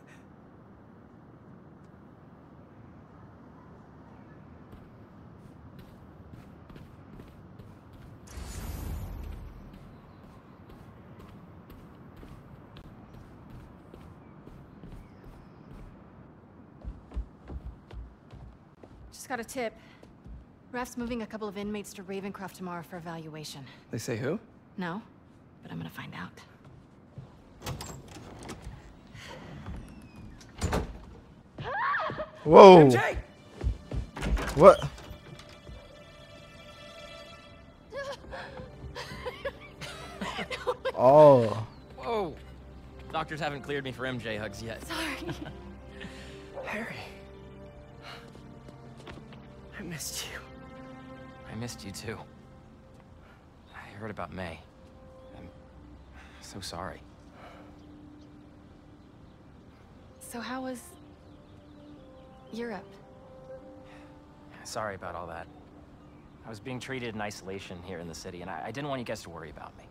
Just got a tip. Raft's moving a couple of inmates to Ravencroft tomorrow for evaluation. They say who? No, but I'm gonna find out. Whoa. MJ! What? Oh. Whoa. Doctors haven't cleared me for MJ hugs yet. Sorry. Harry. I missed you. I missed you too. I heard about May. I'm so sorry. So how was Europe? Sorry about all that. I was being treated in isolation here in the city, and I, I didn't want you guys to worry about me.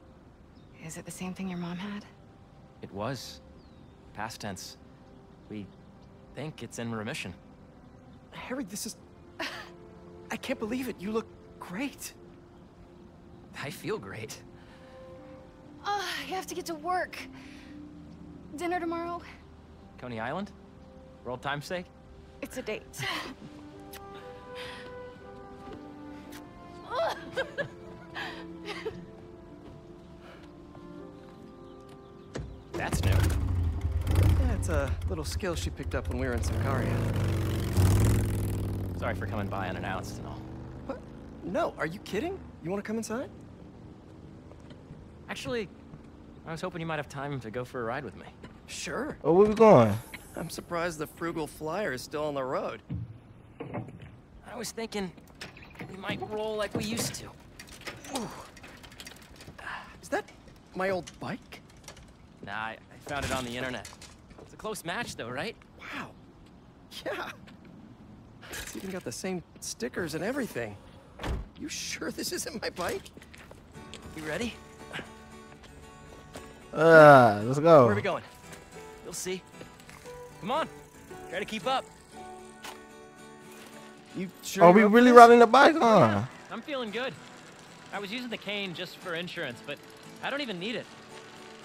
Is it the same thing your mom had? It was. Past tense. We think it's in remission. Harry, this is... I can't believe it. You look great. I feel great. Oh, you have to get to work. Dinner tomorrow? Coney Island? For old time's sake? It's a date. That's new. Yeah, it's a little skill she picked up when we were in Symkaria. Sorry for coming by unannounced and all. What? No, are you kidding? You want to come inside? Actually, I was hoping you might have time to go for a ride with me. Sure. Oh, where we going? I'm surprised the Frugal Flyer is still on the road. I was thinking we might roll like we used to. Ooh. Is that my old bike? Nah, I, I found it on the internet. It's a close match though, right? Wow. Yeah. Even got the same stickers and everything. You sure this isn't my bike? You ready? Uh, let's go. Where are we going? You'll see. Come on. Try to keep up. You sure? Are we really riding the bike, huh? I'm feeling good. I was using the cane just for insurance, but I don't even need it.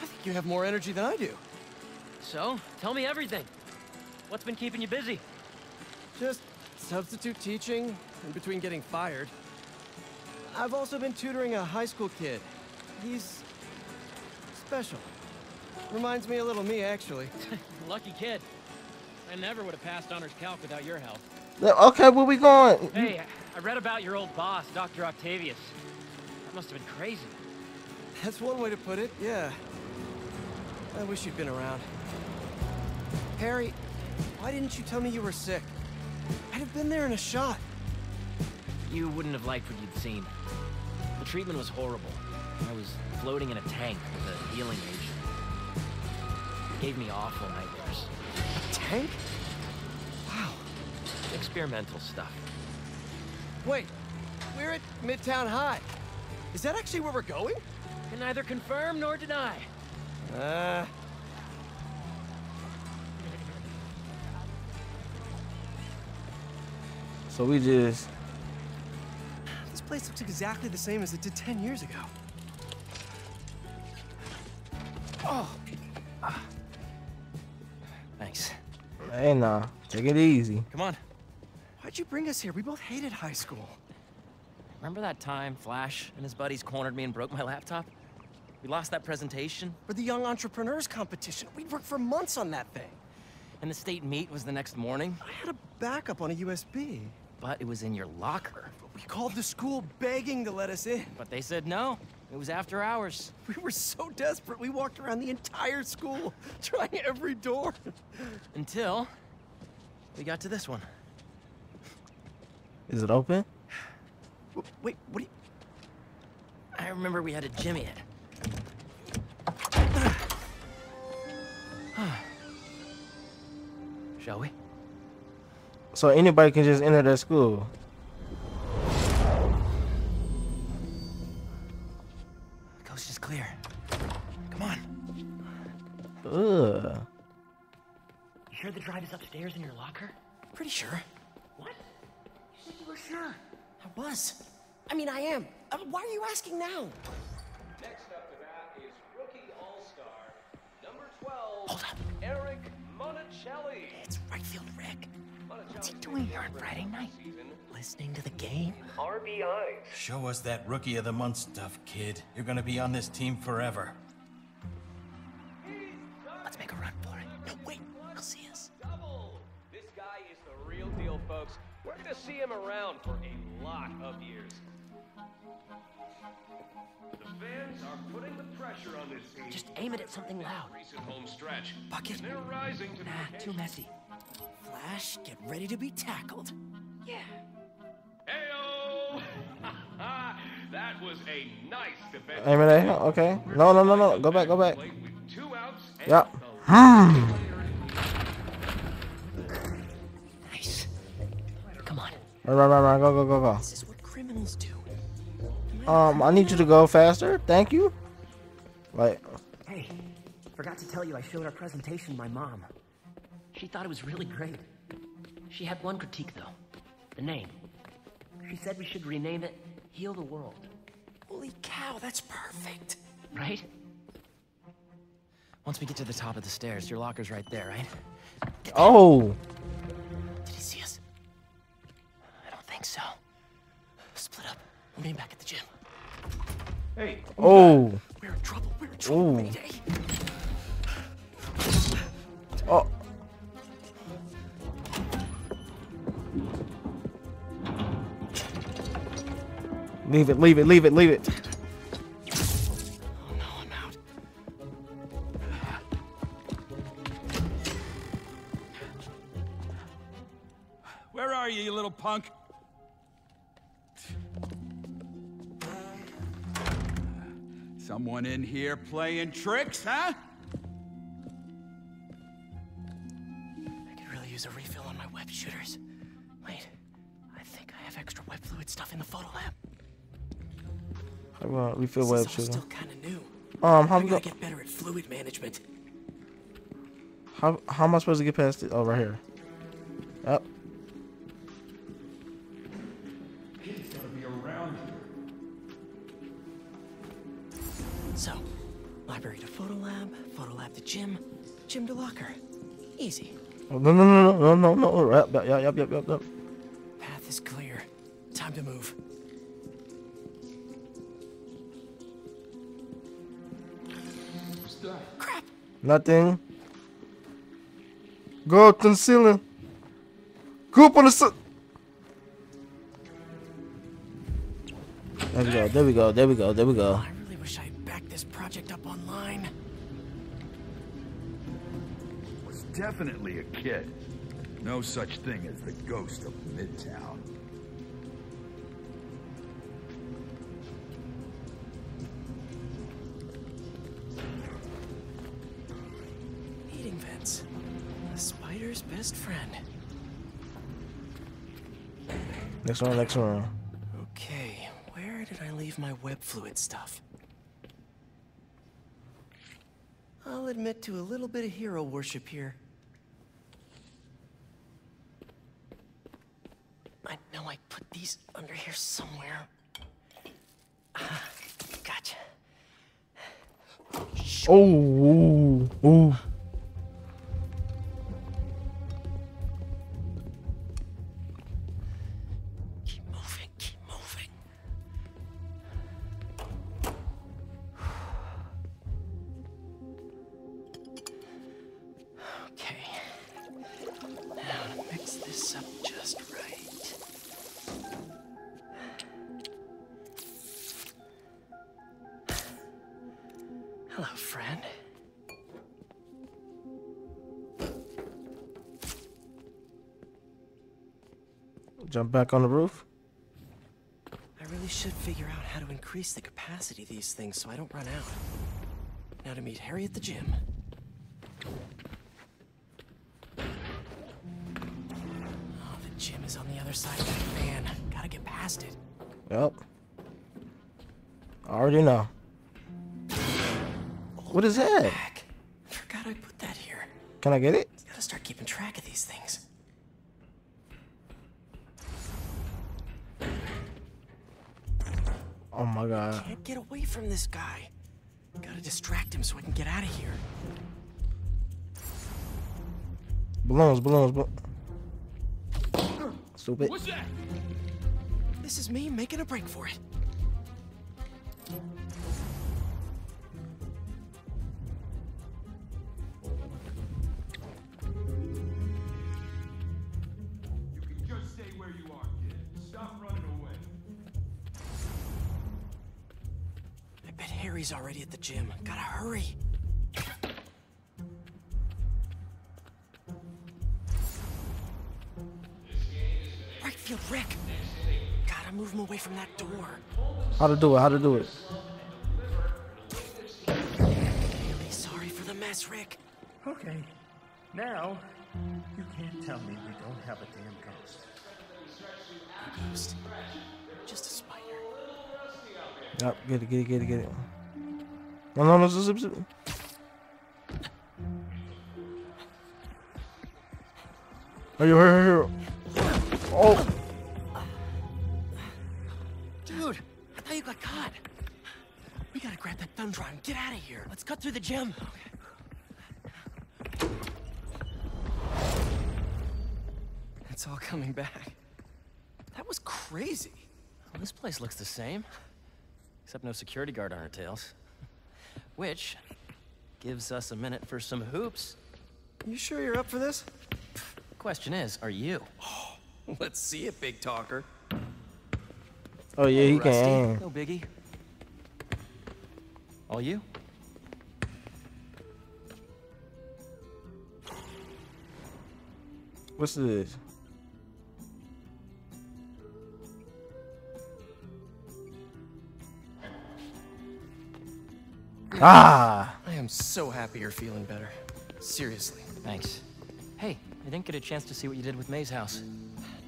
I think you have more energy than I do. So, tell me everything. What's been keeping you busy? Just substitute teaching in between getting fired. I've also been tutoring a high school kid. He's special. Reminds me a little me, actually. Lucky kid. I never would have passed honors calc without your help. Okay, where we going? Hey, I read about your old boss, Dr. Octavius. That must have been crazy. That's one way to put it, yeah. I wish you'd been around. Harry, why didn't you tell me you were sick? I'd have been there in a shot. You wouldn't have liked what you'd seen. The treatment was horrible. I was floating in a tank with a healing agent. It gave me awful nightmares. A tank? Wow. Experimental stuff. Wait, we're at Midtown High. Is that actually where we're going? Can neither confirm nor deny. Uh... So we just... This place looks exactly the same as it did 10 years ago. Oh! Ah. Hey, nah. Take it easy. Come on. Why'd you bring us here? We both hated high school. Remember that time Flash and his buddies cornered me and broke my laptop? We lost that presentation, For the Young Entrepreneurs Competition. We'd worked for months on that thing. and the state meet was the next morning. I had a backup on a USB. But it was in your locker. We called the school begging to let us in. But they said no. It was after hours. We were so desperate, we walked around the entire school, trying every door. Until we got to this one. Is it open? Wait, what do you... I remember we had to jimmy it. Shall we? So anybody can just enter that school. The coast is clear. Come on. Ugh. You sure the drive is upstairs in your locker? Pretty sure. What? You said you were sure. I was. I mean, I am. Uh, why are you asking now? Next up to bat is rookie all-star, number 12, Hold up. Eric Monticelli. It's right field Rick. What's he doing here on Friday night? Listening to the game? RBI. Show us that Rookie of the Month stuff, kid. You're gonna be on this team forever. Let's make a run for it. No, wait. He'll see us. Double. This guy is the real deal, folks. We're gonna see him around for a lot of years. The fans are putting the pressure on this team. Just aim it at something loud. Recent home stretch. Bucket. And they're rising to Nah, occasion. too messy. Flash, get ready to be tackled. Yeah. Heyo! that was a nice defense. Aim it at Okay. No, no, no, no. Go back. Go back. Two outs Yep. Nice. Come on. Right, right, right, right. Go, go, go, go. This is what criminals do. Um, I need you to go faster. Thank you. Like, Hey, forgot to tell you I showed our presentation my mom. She thought it was really great. She had one critique though. The name. She said we should rename it Heal the World. Holy cow, that's perfect. Right? Once we get to the top of the stairs, your locker's right there, right? oh, Did he see us? I don't think so. Split up. We'll meet back at the gym. Hey. oh, We're in trouble. We're in trouble. Ooh. Oh. Leave it, leave it, leave it, leave it. Oh no, I'm out. Where are you, you little punk? Someone in here playing tricks, huh? I could really use a refill on my web shooters. Wait, I think I have extra web fluid stuff in the photo lab. How about refill This web is all shooter? still kind of new. Um, how I we gotta go? get better at fluid management. How how am I supposed to get past it? Oh, right here. Yep. Kid's gotta be around So, library to photo lab, photo lab to gym, gym to locker. Easy. Oh, no, no, no, no, no, no, no. Yep, yep, yep, yep, yep, yep. Path is clear. Time to move. Nothing. Go up to the ceiling. Go up on the ceiling. There we go. There we go. There we go. There we go. I really wish I'd backed this project up online. Was definitely a kid. No such thing as the ghost of Midtown. Best friend. Next one. Next one. Okay, where did I leave my web fluid stuff? I'll admit to a little bit of hero worship here. I know I put these under here somewhere. Ah, gotcha. Oh, ooh, ooh. Up just right. Hello, friend. Jump back on the roof. I really should figure out how to increase the capacity of these things so I don't run out. Now to meet Harry at the gym. Side of that. Gotta get past it. Yep. I already know. What is that? Forgot I put that here. Can I get it? Gotta start keeping track of these things. Oh my god. Can't get away from this guy. Gotta distract him so I can get out of here. Balloons, balloons, balloons. Stupid. What's that? This is me making a break for it. Just stay where you are, kid. Stop running away. I bet Harry's already at the gym. Gotta hurry. From that door. How to do it? How to do it? Really sorry for the mess, Rick. Okay. Now, you can't tell me we don't have a damn ghost. Ghost. Just a spider. Yep, get it, get it, get it, get it. No, no, no, zip, zip, zip. Are you here, here, here? Oh, gotta grab that thumb drive and get out of here. Let's cut through the gym. It's all coming back. That was crazy. Well, this place looks the same. Except no security guard on our tails. Which gives us a minute for some hoops. You sure you're up for this? Question is, are you? Let's see it, big talker. oh yeah, he Rusty, can aim. No biggie. All you? What's this? Ah! I am so happy you're feeling better. Seriously. Thanks. Hey, I didn't get a chance to see what you did with May's house.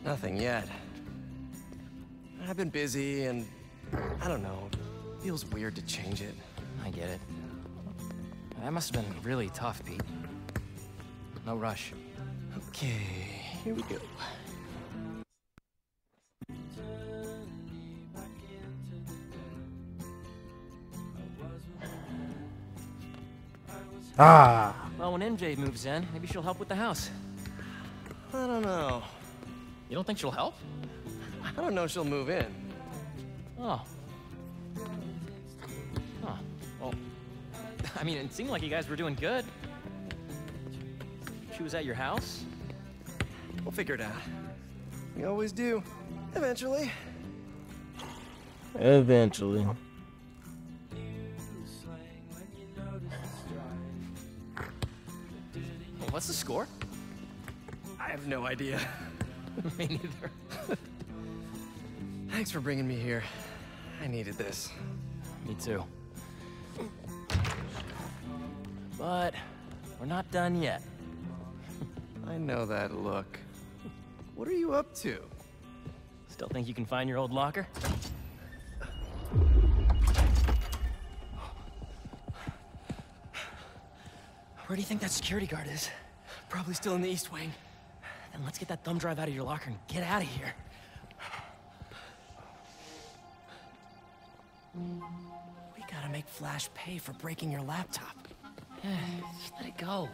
Nothing yet. I've been busy and I don't know. Feels weird to change it. I get it. That must have been really tough, Pete. No rush. Okay, here we go. Ah! Well, when MJ moves in, maybe she'll help with the house. I don't know. You don't think she'll help? I don't know she'll move in. Oh. I mean, it seemed like you guys were doing good. She was at your house? We'll figure it out. We always do. Eventually. Eventually. Well, what's the score? I have no idea. Me neither. Thanks for bringing me here. I needed this. Me too. But we're not done yet. I know that look. What are you up to? Still think you can find your old locker? Where do you think that security guard is? Probably still in the East Wing. Then let's get that thumb drive out of your locker and get out of here. We gotta make Flash pay for breaking your laptop. Just let it go.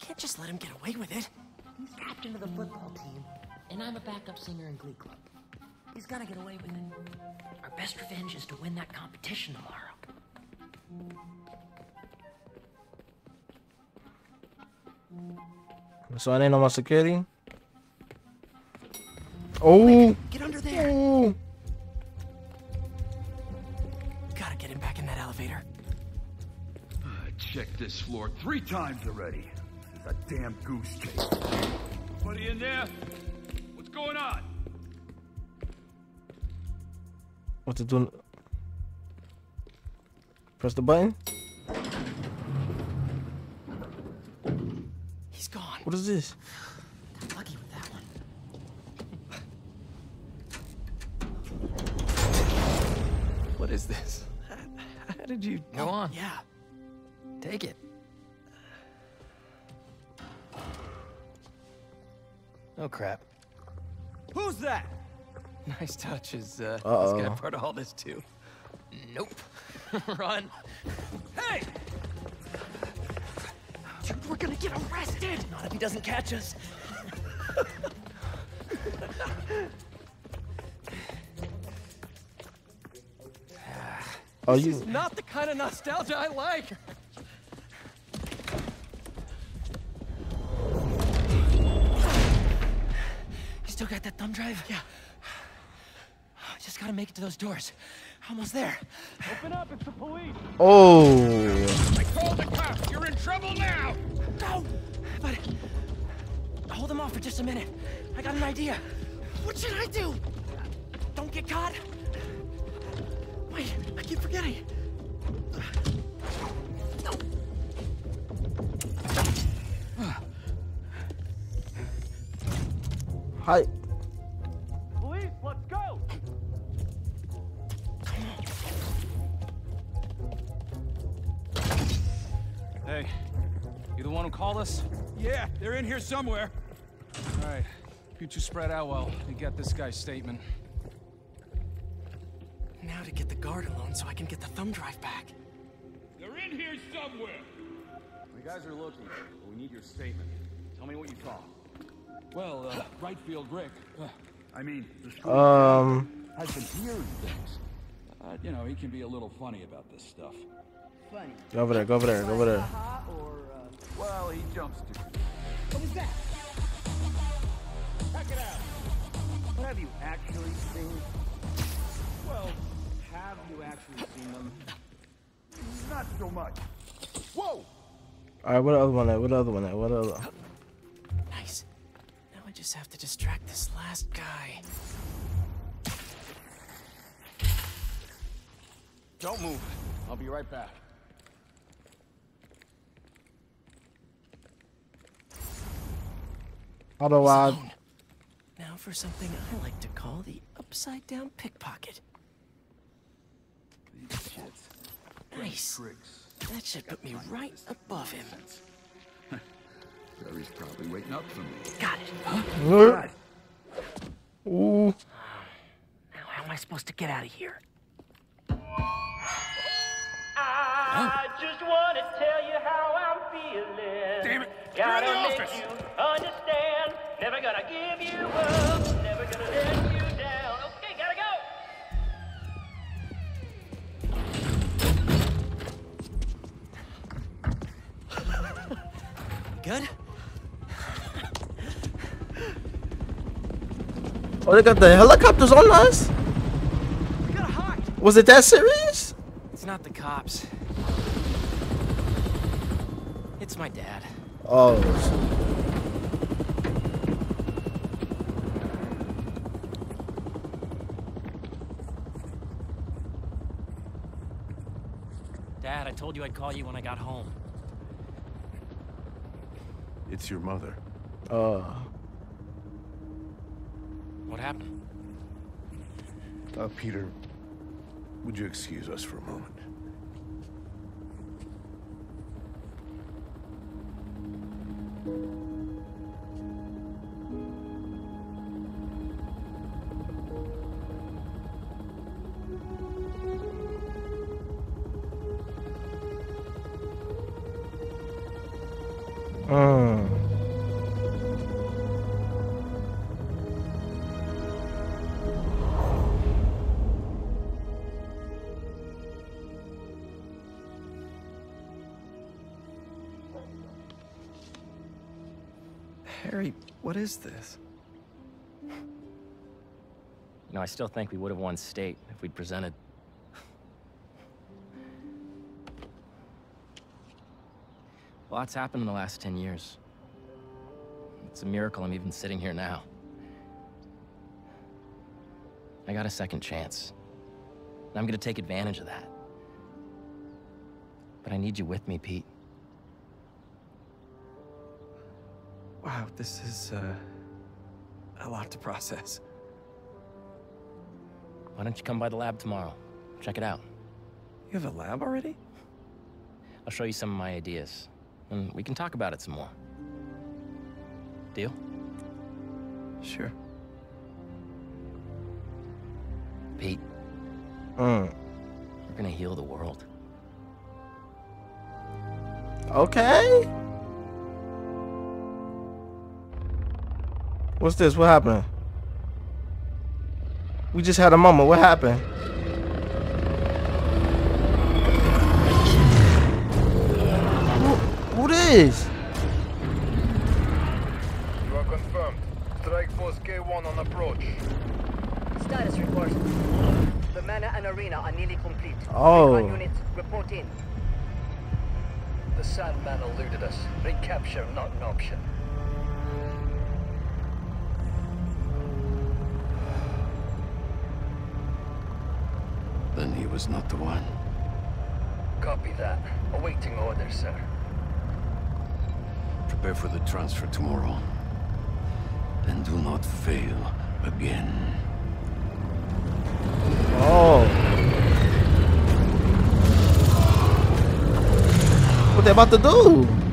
You can't just let him get away with it. He's captain of the football team, and I'm a backup singer in Glee Club. He's gotta get away with it. Our best revenge is to win that competition tomorrow. So it ain't no more security. Oh. Get under there. Oh. This floor three times already. This is a damn goose chase. Anybody in there? What's going on? What to do? Press the button. He's gone. What is this? Lucky with that one. What is this? How did you oh, go on? Yeah. Oh crap. Who's that? Nice touch. Is uh, Uh-oh. this guy part of all this too? Nope. Run. Hey! Dude, we're gonna get arrested! Not if he doesn't catch us. Oh, This you. is not the kind of nostalgia I like. Got that thumb drive? Yeah. I Just gotta make it to those doors. Almost there. Open up, it's the police. Oh. I called the cops. You're in trouble now. No! But hold them off for just a minute. I got an idea. What should I do? Don't get caught. Wait, I keep forgetting. No. Hi. Us? Yeah, they're in here somewhere. All right, you two spread out well you get this guy's statement. Now to get the guard alone so I can get the thumb drive back. They're in here somewhere. The guys are looking. We need your statement. Tell me what you saw. Well, uh, right field Rick. Uh, I mean, the school. Um. I've been hearing things. Uh, you know, he can be a little funny about this stuff. Funny. Go over there. Go over there. Go over there. Or, Well, he jumps to. what was that? Check it out. What have you actually seen? Well, have you actually seen them? Not so much. Whoa! All right. What other one? At? What other one? At? What other? Nice. Now I just have to distract this last guy. Don't move. I'll be right back. Otherwise. Now for something I like to call the upside down pickpocket. Nice. That should put me right above him. Barry's probably waiting up for me. Got it. Huh? Ooh. Now how am I supposed to get out of here? I just want to tell you how I'm feeling. Damn it! Gotta You're in the make office. you understand. Never gonna give you up. Never gonna let you down. Okay, gotta go. Good? Oh, they got the helicopters on us. We gotta hide. Was it that serious? It's not the cops. It's my dad. Oh. Dad, I told you I'd call you when I got home. It's your mother. Uh. What happened? Uh, Peter, would you excuse us for a moment? Mm. What is this? You know, I still think we would have won state if we'd presented. Lot's happened in the last 10 years. It's a miracle I'm even sitting here now. I got a second chance. And I'm gonna take advantage of that. But I need you with me, Pete. Wow, this is, uh, a lot to process. Why don't you come by the lab tomorrow? Check it out. You have a lab already? I'll show you some of my ideas. And we can talk about it some more. Deal? Sure. Pete. Mm. We're gonna heal the world. Okay. What's this? What happened? We just had a moment. What happened? Who, who this? You are confirmed. Strike Force K1 on approach. Status report. The mana and arena are nearly complete. Oh. Recon units, report in. The Sandman eluded us. Recapture, not an option. Was not the one. Copy that. Awaiting orders, sir. Prepare for the transfer tomorrow. And do not fail again. Oh. What they about to do?